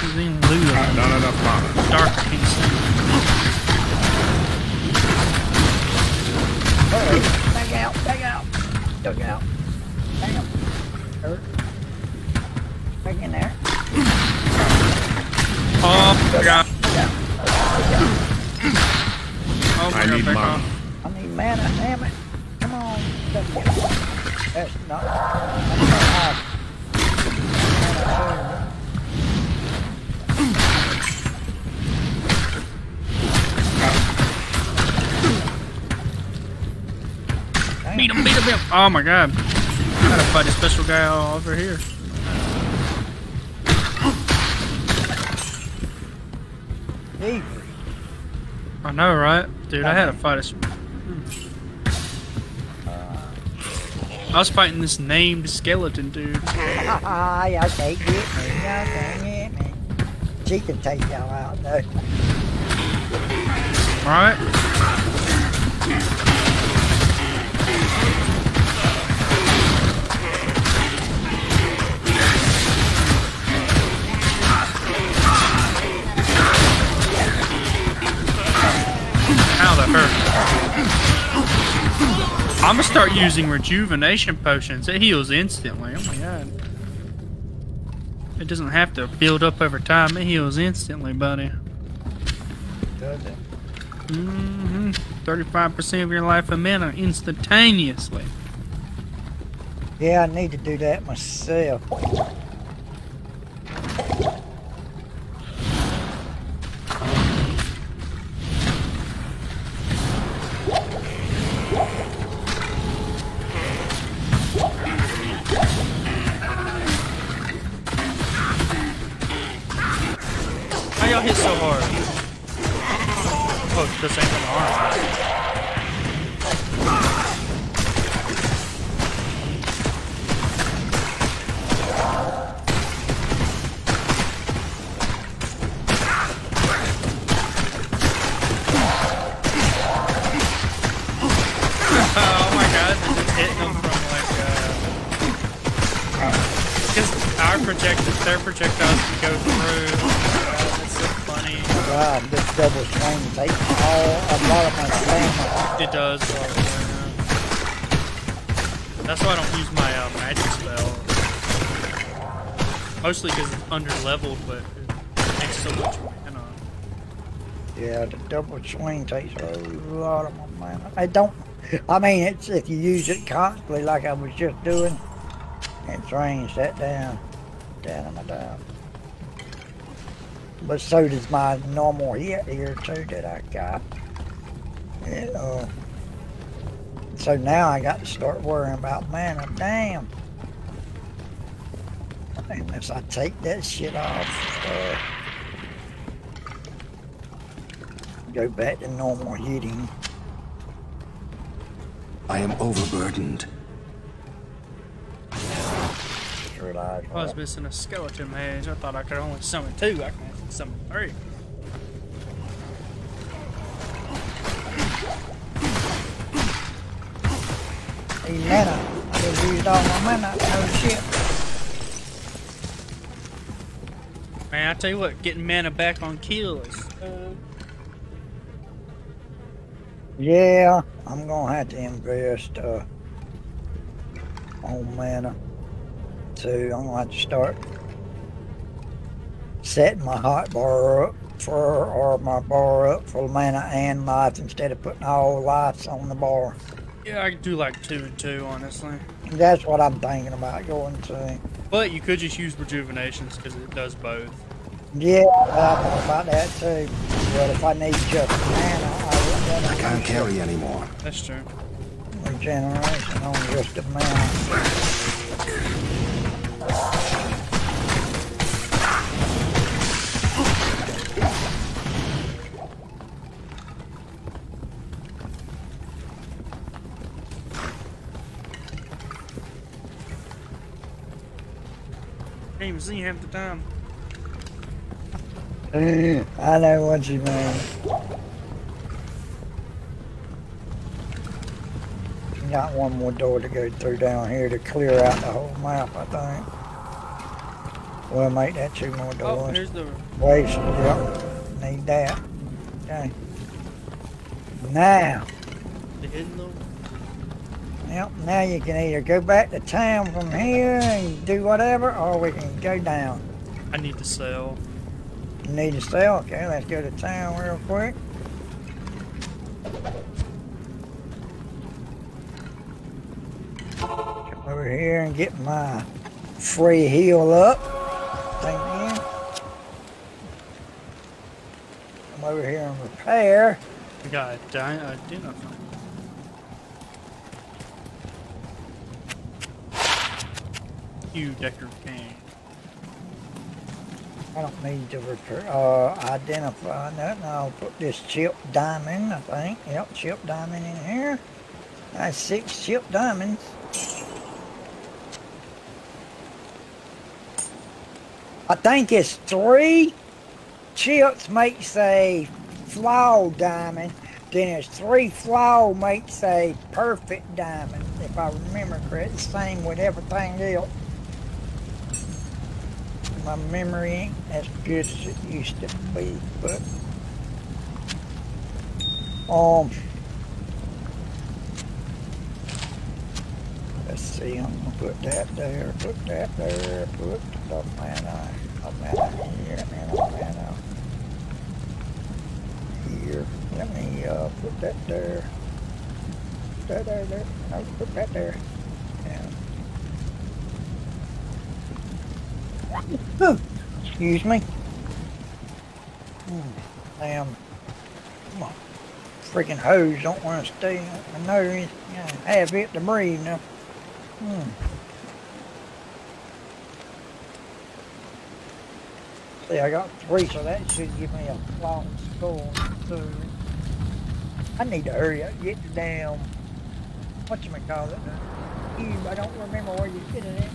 [SPEAKER 3] He's in blue.
[SPEAKER 1] Not enough mana.
[SPEAKER 3] Dark, I can't see.
[SPEAKER 2] Oh, back out, back out. Dug out. Bam. Hurt. Back in there.
[SPEAKER 3] Oh my god.
[SPEAKER 2] Dug out.
[SPEAKER 3] Oh
[SPEAKER 1] I
[SPEAKER 3] god,
[SPEAKER 1] need mana.
[SPEAKER 3] off.
[SPEAKER 2] I need mana, damn it. Come on. That's That's not. That's not
[SPEAKER 3] him, beat him, beat him. Oh my god. I gotta fight a special guy over here.
[SPEAKER 2] Avery.
[SPEAKER 3] I know, right? Dude, I had to fight a. I was fighting this named skeleton dude.
[SPEAKER 2] Ah, y'all can't get me. Y'all can't get me. She can take y'all out though.
[SPEAKER 3] Right? I'm gonna start using rejuvenation potions. It heals instantly. Oh my god. It doesn't have to build up over time. It heals instantly, buddy.
[SPEAKER 2] Does it?
[SPEAKER 3] Mm-hmm. 35% of your life a mana instantaneously.
[SPEAKER 2] Yeah, I need to do that myself.
[SPEAKER 3] Their projectiles can go through. Oh that's so funny.
[SPEAKER 2] Wow, this double swing takes all a lot of my stamina.
[SPEAKER 3] It does. Probably. That's why I don't use my uh, magic spell. Mostly because it's under leveled, but it takes so much mana.
[SPEAKER 2] Yeah, the double swing takes a lot of my mana. I don't. I mean, it's if you use it constantly, like I was just doing. It drains that down, down and down. But so does my normal hit here too that I got. You know. So now I got to start worrying about mana. Damn. Unless I take that shit off. Uh, go back to normal hitting.
[SPEAKER 5] I am overburdened.
[SPEAKER 2] Just realized.
[SPEAKER 3] I was missing a skeleton mage. I thought I could only summon two. I can only summon three.
[SPEAKER 2] Need mana. I just used all my mana. Oh shit.
[SPEAKER 3] Man, I tell you what, getting mana back on kill is. Uh,
[SPEAKER 2] Yeah, I'm gonna have to invest uh, on mana too. I'm gonna have to start setting my hot bar up for or my bar up for mana and life instead of putting all lights on the bar.
[SPEAKER 3] yeah, I could do like two and two, honestly.
[SPEAKER 2] That's what I'm thinking about going to.
[SPEAKER 3] But you could just use rejuvenations because it does both.
[SPEAKER 2] Yeah, I thought about that too. But if I need just mana, I
[SPEAKER 5] I can't carry anymore.
[SPEAKER 3] That's true.
[SPEAKER 2] regeneration on just a mana.
[SPEAKER 3] Can't even see half the time.
[SPEAKER 2] I know what you mean. Got one more door to go through down here to clear out the whole map, I think. We'll make that two more
[SPEAKER 3] Oh,
[SPEAKER 2] doors.
[SPEAKER 3] here's the.
[SPEAKER 2] Waste, yep. Need that. Okay. Now,
[SPEAKER 3] the hidden
[SPEAKER 2] yep, now you can either go back to town from here and do whatever, or we can go down.
[SPEAKER 3] I need to sell.
[SPEAKER 2] You need to sell? Okay, let's go to town real quick. Come over here and get my free heel up. Over here and repair.
[SPEAKER 3] We got a giant identifier. You Deckard.
[SPEAKER 2] I don't need to repair, uh, identify that. I'll put this chip diamond, I think. Yep, chip diamond in here. That's six chip diamonds. I think it's three chips makes a flaw diamond. Then it's three flaw makes a perfect diamond, if I remember correct. The same with everything else. My memory ain't as good as it used to be, but um let's see, I'm gonna put that there, put that there, put the mana, the mana here, and the mana here. Let me uh put that there. There, there, there. No, put that there. Yeah. Excuse me. Hmm, Damn. My freaking hose don't want to stay on my nose. Yeah, have it to breathe now. Hmm. See, I got three, so that should give me a flawless score. So, I need to hurry up, get the damn, whatchamacallit, cube. I don't remember where you get it at.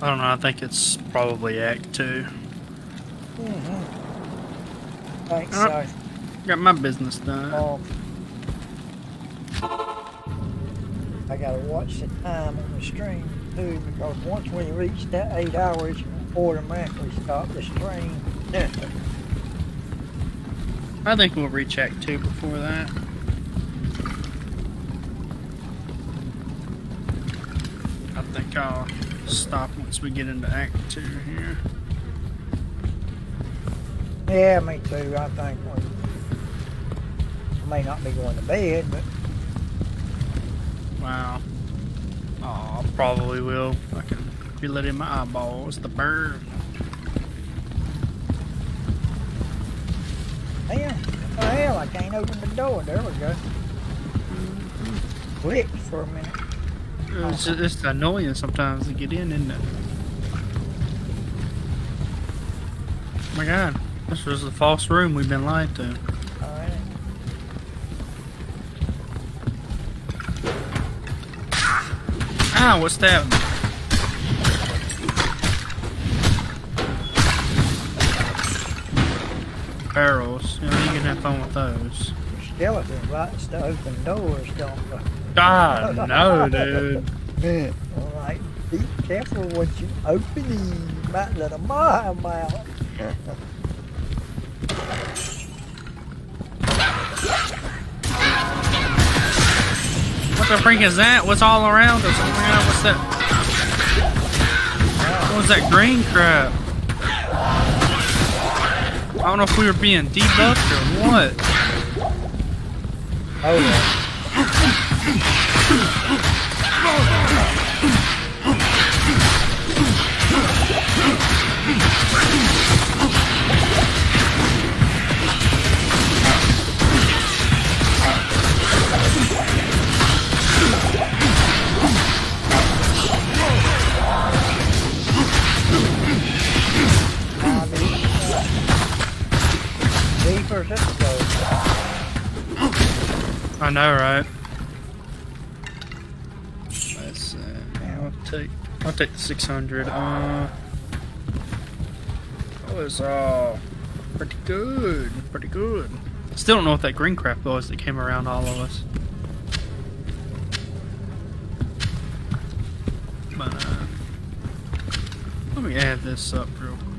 [SPEAKER 3] I don't know. I think it's probably Act Two.
[SPEAKER 2] Mm-hmm. Thanks.
[SPEAKER 3] Got my business done.
[SPEAKER 2] Um, I gotta watch the time on the stream too, because once we reach that eight hours, automatically stop the stream.
[SPEAKER 3] I think we'll recheck Act Two before that. I think I'll stop once we get into Act Two here.
[SPEAKER 2] Yeah, me too. I think we I may not be going to bed, but
[SPEAKER 3] Wow. Oh, I probably will. I can feel it in my eyeballs. The burn.
[SPEAKER 2] damn, the oh, hell? I can't open the door. There we go. Mm-hmm. Clicked for a minute.
[SPEAKER 3] It's, uh-huh. it's annoying sometimes to get in, isn't it? my god. This was the false room we've been lied to.
[SPEAKER 2] Alright.
[SPEAKER 3] Ah, what's that? Barrels. You know, you can have fun with those.
[SPEAKER 2] Skeletons likes to open doors, don't they?
[SPEAKER 3] God, no, dude.
[SPEAKER 2] Alright, be careful what you open. You might let a mile out.
[SPEAKER 3] What the freak is that? What's all around us? Oh what's that? What was that green crap? I don't know if we were being debuffed or what.
[SPEAKER 2] Oh yeah.
[SPEAKER 3] Know, right? Let's see. I'll take I'll take the 600. Uh, that was uh pretty good, pretty good. Still don't know what that green crap was that came around all of us. But uh, let me add this up real quick.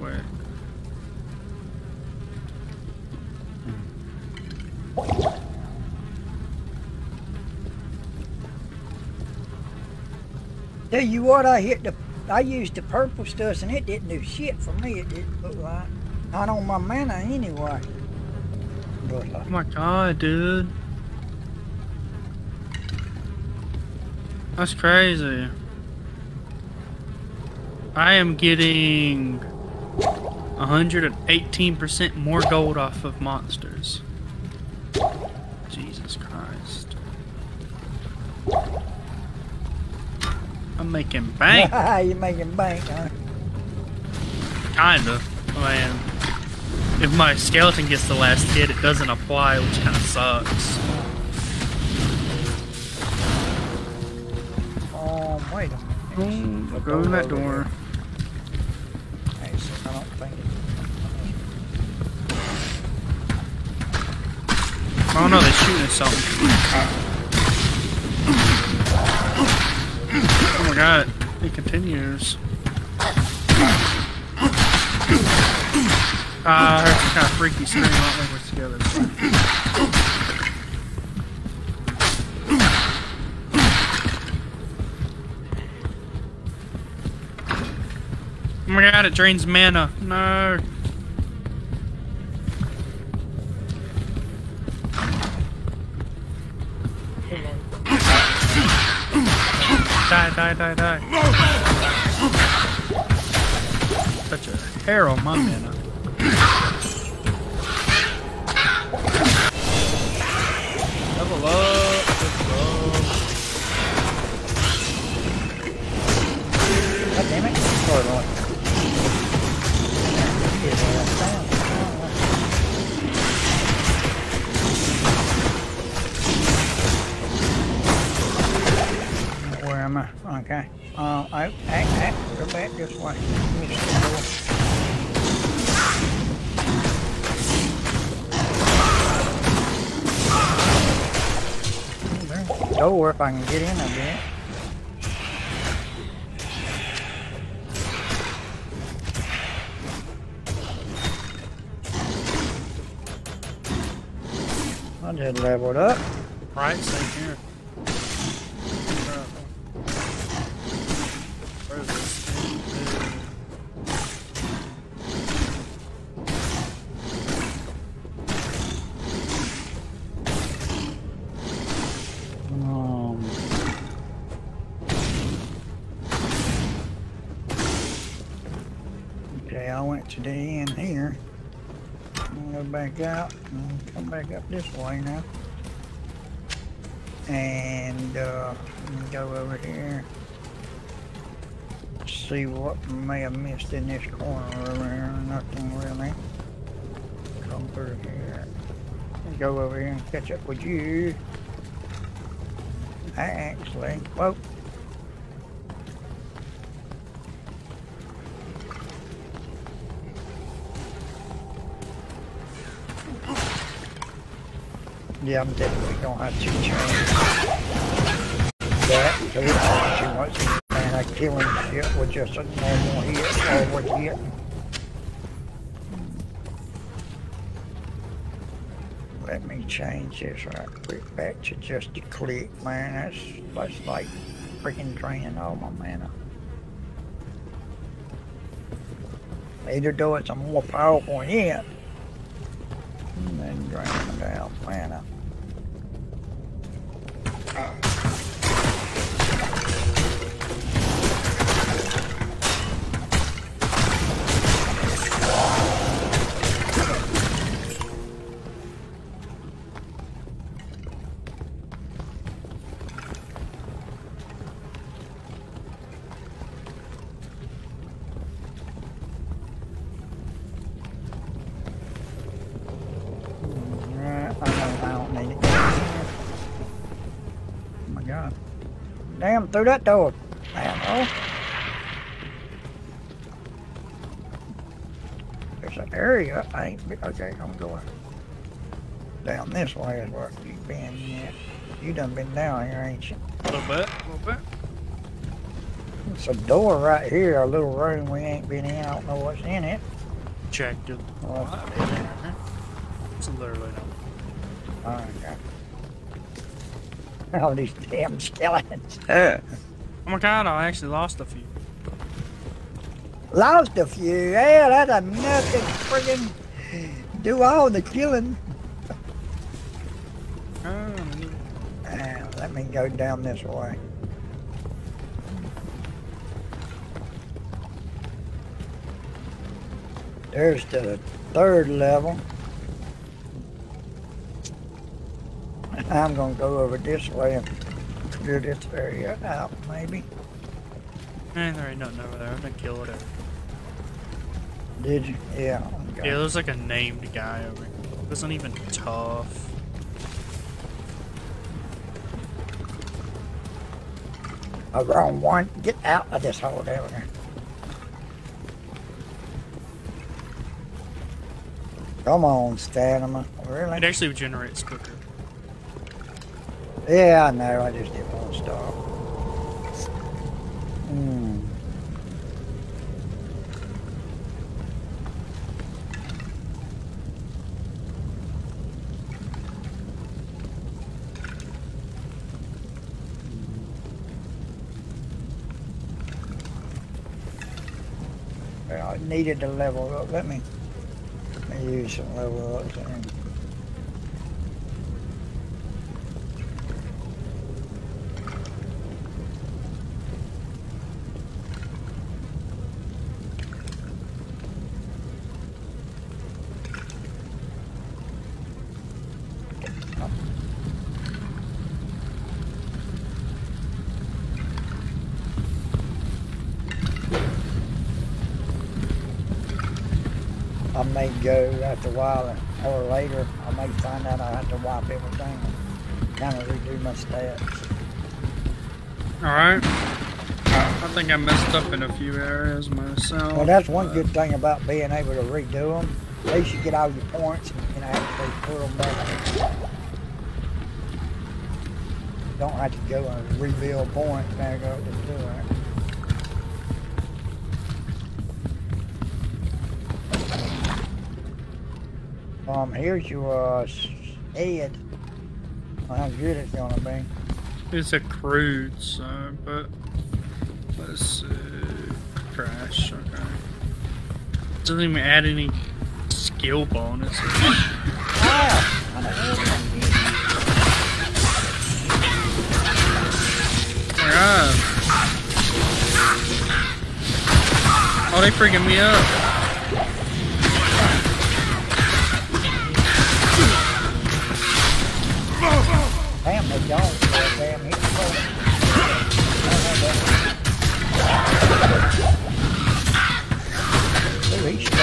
[SPEAKER 2] Tell you what, I hit the, I used the purple stuff and it didn't do shit for me. It didn't look like, not on my mana anyway. But uh,
[SPEAKER 3] Oh my god, dude. That's crazy. I am getting 118% more gold off of monsters. Jesus Christ. I'm making bank.
[SPEAKER 2] You're making bank, huh?
[SPEAKER 3] Kinda. I mean, if my skeleton gets the last hit, it doesn't apply, which kind of sucks.
[SPEAKER 2] Um, wait a minute.
[SPEAKER 3] Go in that door.
[SPEAKER 2] Hey, so I don't think it-
[SPEAKER 3] Oh no, they're shooting at something. God, it continues. Ah, I heard some kind of freaky together. Oh my god, it drains mana. No. Die, die. Such a hair on my mana.
[SPEAKER 2] Door if I can get in a bit. I just leveled up.
[SPEAKER 3] Right, same Here.
[SPEAKER 2] see what may have missed in this corner over here. Nothing really. Come through here. Go over here and catch up with you. Actually, whoa. Yeah, I'm definitely gonna have to change that it. Man, I killing shit with just a normal hit hit. Let me change this right quick back to just a click, man. That's that's like freaking draining all my mana. Either do it some more powerful hit, and then draining down mana. Through that door. Damn, oh. There's an area I ain't been, okay, I'm going down this way is where you've been yet. You done been down here, ain't you?
[SPEAKER 3] A little bit, a little bit.
[SPEAKER 2] It's a door right here, a little room we ain't been in. I don't know what's in it.
[SPEAKER 3] Check it.
[SPEAKER 2] Well,
[SPEAKER 3] It's literally no.
[SPEAKER 2] okay. All these damn skeletons.
[SPEAKER 3] Oh my god, I actually lost a few.
[SPEAKER 2] Lost a few. Yeah, that's enough to friggin' do all the killing.
[SPEAKER 3] Oh,
[SPEAKER 2] Uh, let me go down this way. There's the third level. I'm gonna go over this way and clear this area out, maybe.
[SPEAKER 3] man, there ain't nothing over there. I'm gonna kill it.
[SPEAKER 2] Did you? Yeah. okay.
[SPEAKER 3] Yeah, there's like a named guy over here. Isn't even tough.
[SPEAKER 2] A wrong one. Get out of this hole down there. Come on, stamina. Really?
[SPEAKER 3] It actually regenerates quicker.
[SPEAKER 2] Yeah, I know. I just did one stop. Hmm. I needed to level up. Let me, let me use some level ups. May go after a while or later. I may find out I have to wipe everything and kind of redo my stats.
[SPEAKER 3] Alright. I think I messed up in a few areas myself.
[SPEAKER 2] Well, that's one good thing about being able to redo them. At least you get all your points and you can actually put them back. Don't have to go and rebuild points. Now go to do it. Um, here's your uh, head. How good it's gonna be.
[SPEAKER 3] It's a crude, so, but let's see. Crash, okay. Doesn't even add any skill
[SPEAKER 2] get
[SPEAKER 3] Alright. Oh, they freaking me up.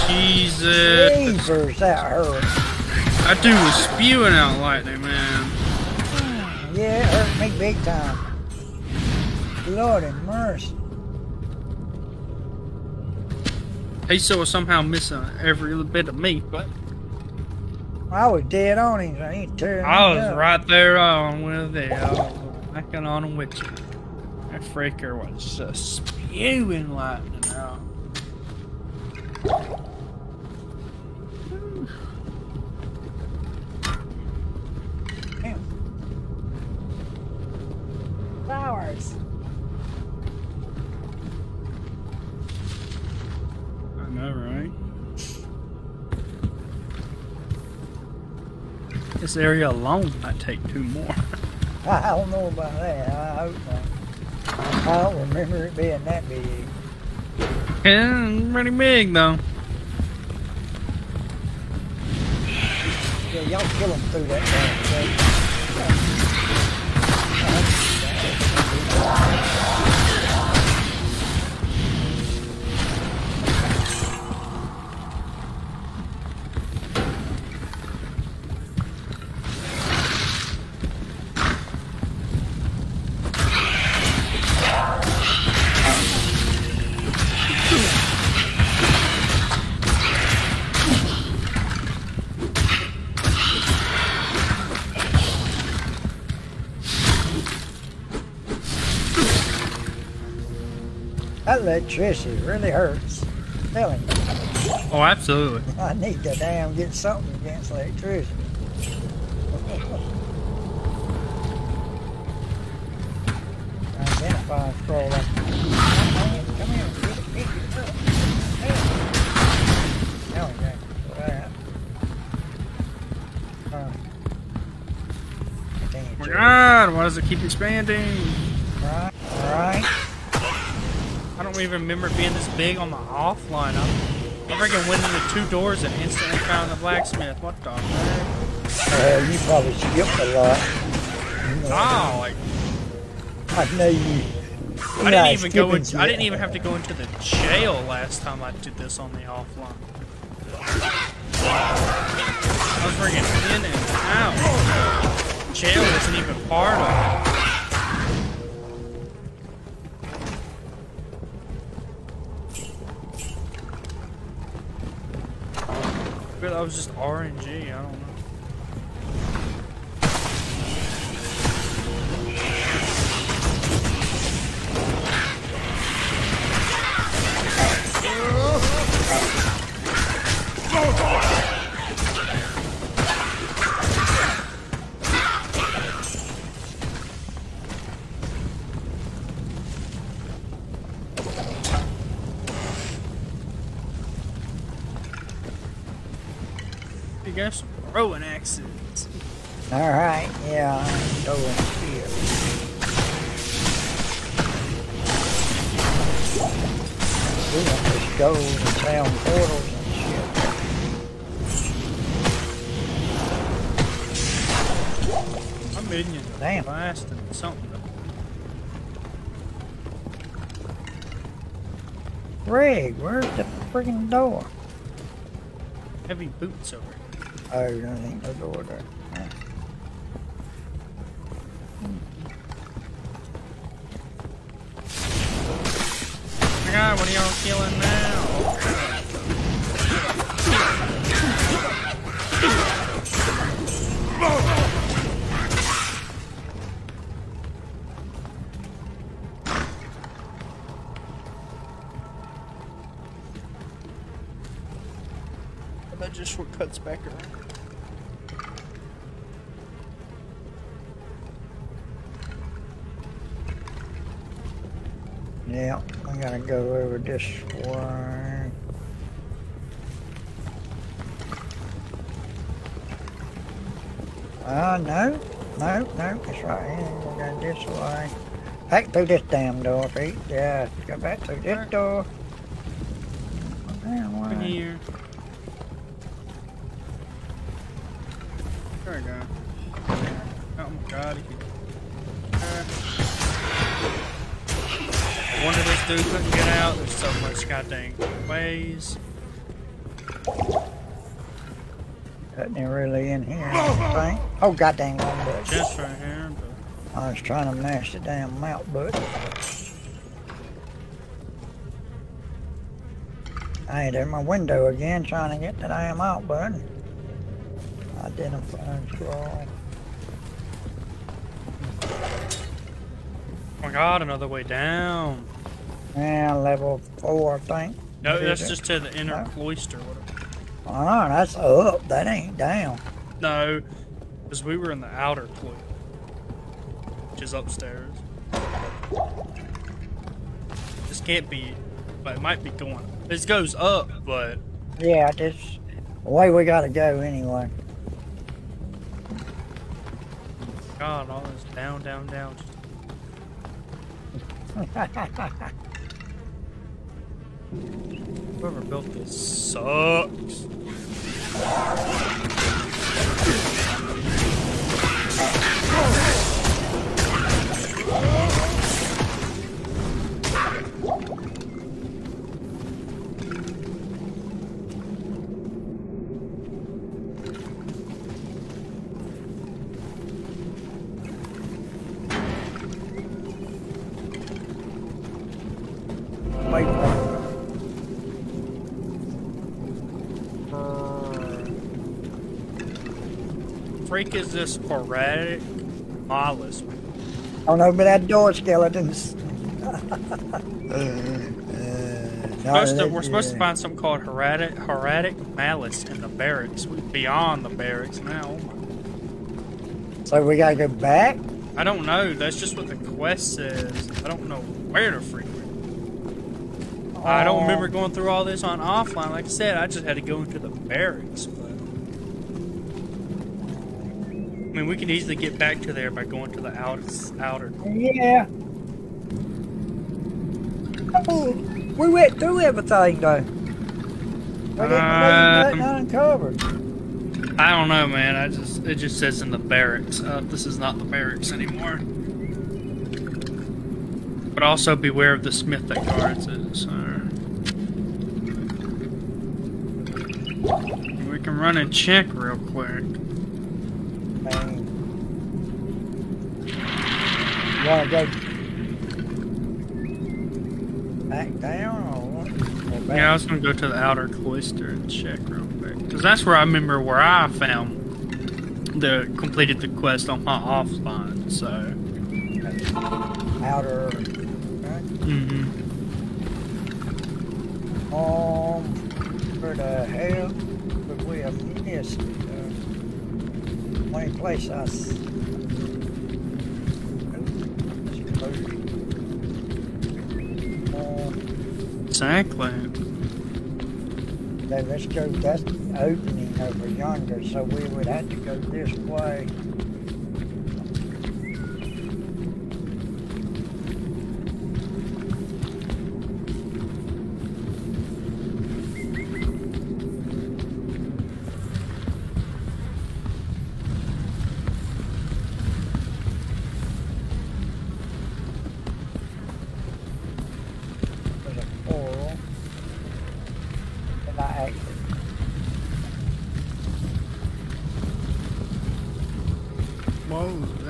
[SPEAKER 2] Lord.
[SPEAKER 3] Jesus.
[SPEAKER 2] That hurt.
[SPEAKER 3] That dude was spewing out lightning, man.
[SPEAKER 2] Yeah, it hurt me big time. Lord have mercy.
[SPEAKER 3] He saw somehow missing every little bit of me, but
[SPEAKER 2] I was dead on him, so he tearing
[SPEAKER 3] I was
[SPEAKER 2] up.
[SPEAKER 3] right there on with it. I was backing on him with you. That freaker was just spewing lightning out.
[SPEAKER 2] Flowers.
[SPEAKER 3] I know, right? This area alone might take two more.
[SPEAKER 2] I don't know about that. I hope not. I don't remember it being that big.
[SPEAKER 3] yeah, pretty big though.
[SPEAKER 2] Yeah, y'all kill them through that damn electricity really hurts. Telling you.
[SPEAKER 3] Oh, absolutely.
[SPEAKER 2] I need to damn get something against electricity. Identify scroll up. Come here, come here, get it, pick it up. Hey. We got that. Huh.
[SPEAKER 3] Oh my god, why does it keep expanding?
[SPEAKER 2] Right, alright.
[SPEAKER 3] I don't even remember being this big on the offline. I, I freaking went into two doors and instantly found the blacksmith. What the heck?
[SPEAKER 2] Well, you probably skipped a lot. You know,
[SPEAKER 3] Oh, like
[SPEAKER 2] I know you.
[SPEAKER 3] I didn't even go. In, I didn't even have to go into the jail last time I did this on the offline. I was freaking in and out. Jail wasn't even part of it. But that was just RNG. I don't know. throwing axes.
[SPEAKER 2] Alright, yeah, I'm throwing shields. We got this gold and town portals and shit.
[SPEAKER 3] My minion
[SPEAKER 2] Damn.
[SPEAKER 3] blasting something.
[SPEAKER 2] Greg, where's the freaking door?
[SPEAKER 3] Heavy boots over here.
[SPEAKER 2] Ain't no door there. Yeah.
[SPEAKER 3] Oh my god, what are y'all killing now? That just what cuts back around.
[SPEAKER 2] Yeah, I gotta go over this way. Uh, no, no, no, it's right here. We're going this way. Back through this damn door, Pete. Yeah, go back through this
[SPEAKER 3] Alright.
[SPEAKER 2] door. Damn way.
[SPEAKER 3] here. There we go. Oh my god. I dude couldn't get out. There's so much goddamn ways.
[SPEAKER 2] Nothing really in here, think. Oh, goddamn one button.
[SPEAKER 3] Chest right here. But
[SPEAKER 2] I was trying to mash the damn mount button. Hey, there's my window again, trying to get the damn out button. Identify scroll.
[SPEAKER 3] oh my god, another way down.
[SPEAKER 2] Yeah, level four, I think.
[SPEAKER 3] No,
[SPEAKER 2] Is
[SPEAKER 3] that's
[SPEAKER 2] it?
[SPEAKER 3] just to the inner
[SPEAKER 2] No.
[SPEAKER 3] cloister. Whatever.
[SPEAKER 2] Oh, that's up. That ain't down.
[SPEAKER 3] No, because we were in the outer cloister, which is upstairs. This can't be, but it might be going. This goes up, but
[SPEAKER 2] Yeah, this way we gotta go anyway.
[SPEAKER 3] God, all this down, down, down. Whoever built this sucks. Freak is this Horadric Malus.
[SPEAKER 2] Oh no, but that door skeletons. Uh,
[SPEAKER 3] Supposed to, we're supposed to find something called Horadric, Horadric Malus in the barracks. We're beyond the barracks now.
[SPEAKER 2] So we gotta go back.
[SPEAKER 3] I don't know. That's just what the quest says. I don't know where to frequent. I don't remember going through all this on offline. Like I said, I just had to go into the barracks. But I mean, we can easily get back to there by going to the outer outer.
[SPEAKER 2] Yeah. Oh, we went through everything though. We didn't leave
[SPEAKER 3] Um,
[SPEAKER 2] uncovered.
[SPEAKER 3] I don't know, man. I just it just says in the barracks. Uh, this is not the barracks anymore. But also beware of the smith that guards it. So. We can run and check real quick.
[SPEAKER 2] I mean, you wanna go back down or what? Or back?
[SPEAKER 3] Yeah, I was gonna go to the outer cloister and check real quick, because that's where I remember where I found the completed the quest on my offline. So,
[SPEAKER 2] outer. Right?
[SPEAKER 3] hmm
[SPEAKER 2] Um, where the hell would we have missed? Uh, only place I.
[SPEAKER 3] exactly.
[SPEAKER 2] Then let's go, that's opening over yonder, so we would have to go this way.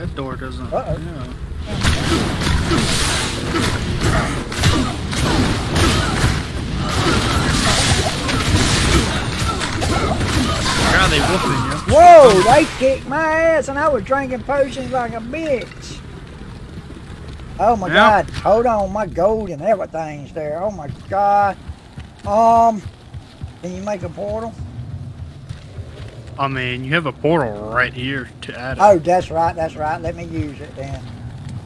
[SPEAKER 3] That door doesn't.
[SPEAKER 2] Uh-oh.
[SPEAKER 3] Yeah. God, they whooping you.
[SPEAKER 2] Whoa, they kicked my ass and I was drinking potions like a bitch. Oh my
[SPEAKER 3] Yeah.
[SPEAKER 2] god, hold on, my gold and everything's there. Oh my god. Um, can you make a portal?
[SPEAKER 3] I mean, you have a portal right here to add it.
[SPEAKER 2] Oh, that's right, that's right. Let me use it then.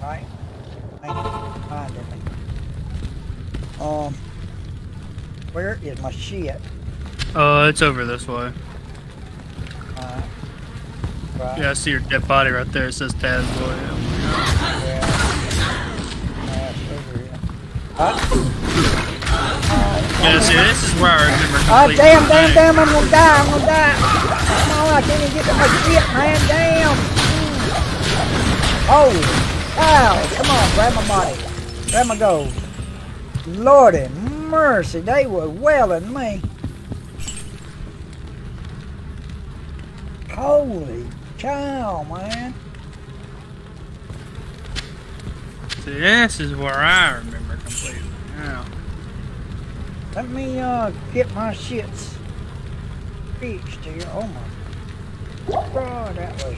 [SPEAKER 2] Right? Find it. Um, where is my shit?
[SPEAKER 3] Uh, it's over this way.
[SPEAKER 2] Alright. Right.
[SPEAKER 3] Yeah, I see your dead body right there. It says Taz Boy.
[SPEAKER 2] Yeah. Over
[SPEAKER 3] this is where I remember
[SPEAKER 2] Oh, damn, damn, damn, I'm gonna die, I'm gonna die. Come on, I can't even get to my shit, man, damn. Oh, ow, come on, grab my body. Grab my gold. Lordy mercy, they were welling me. Holy cow, man.
[SPEAKER 3] See, this is where I remember completely. Yeah.
[SPEAKER 2] Let me uh get my shits fixed here. Oh my god, that was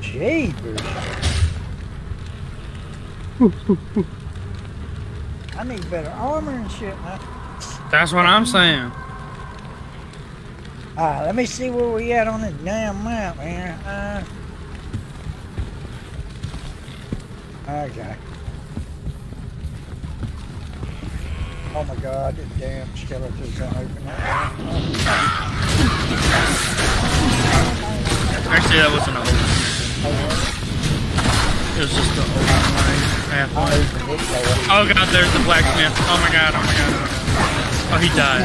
[SPEAKER 2] Jeepers. I need better armor and shit now.
[SPEAKER 3] That's what I'm saying.
[SPEAKER 2] Alright, let me see where we at on this damn map here. Uh, okay. Oh my god, this damn skeleton's gonna open up.
[SPEAKER 3] Actually, that wasn't a open. It was just the open line
[SPEAKER 2] I
[SPEAKER 3] halfway.
[SPEAKER 2] opened
[SPEAKER 3] Oh god, there's the blacksmith. Oh my god, oh my god, oh my god. Oh, he died.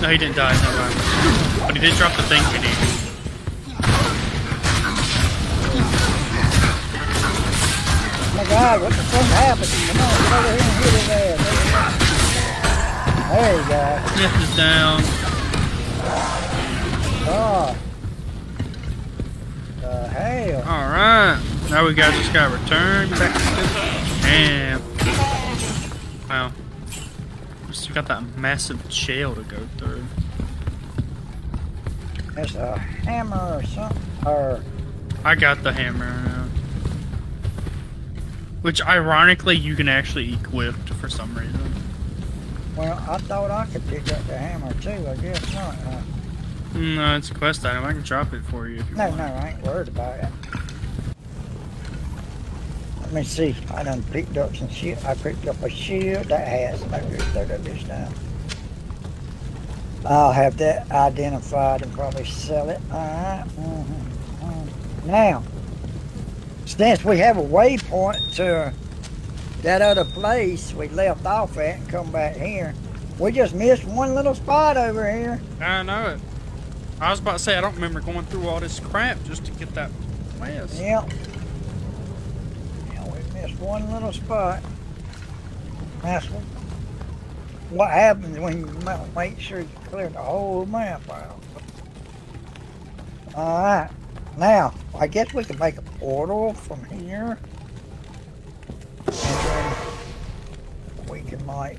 [SPEAKER 3] No, he didn't die. Never mind. But he did drop the thing we need.
[SPEAKER 2] Oh my god, what the fuck happened? Come on, get over here and hit his ass. There you go.
[SPEAKER 3] Smith is down.
[SPEAKER 2] Oh. The hell?
[SPEAKER 3] Alright. Now we got just got returned back to the Damn. Wow. We still got that massive jail to go through.
[SPEAKER 2] It's a hammer or something. Or
[SPEAKER 3] I got the hammer now. Which ironically you can actually equip for some reason.
[SPEAKER 2] well, I thought I could pick up the hammer too. I guess not. Huh?
[SPEAKER 3] No, it's a quest item. I can drop it for you if you
[SPEAKER 2] No,
[SPEAKER 3] want.
[SPEAKER 2] no, I ain't worried about it. Let me see. I done picked up some shit. I picked up a shield that has maybe third of this down. I'll have that identified and probably sell it. Alright. Mm-hmm. Now, since we have a waypoint to that other place we left off at and come back here, we just missed one little spot over here.
[SPEAKER 3] I know it. I was about to say I don't remember going through all this crap just to get that quest.
[SPEAKER 2] Yep. One little spot. That's what, what happens when you make sure you clear the whole map out. Alright. Now, I guess we can make a portal from here. And then we can like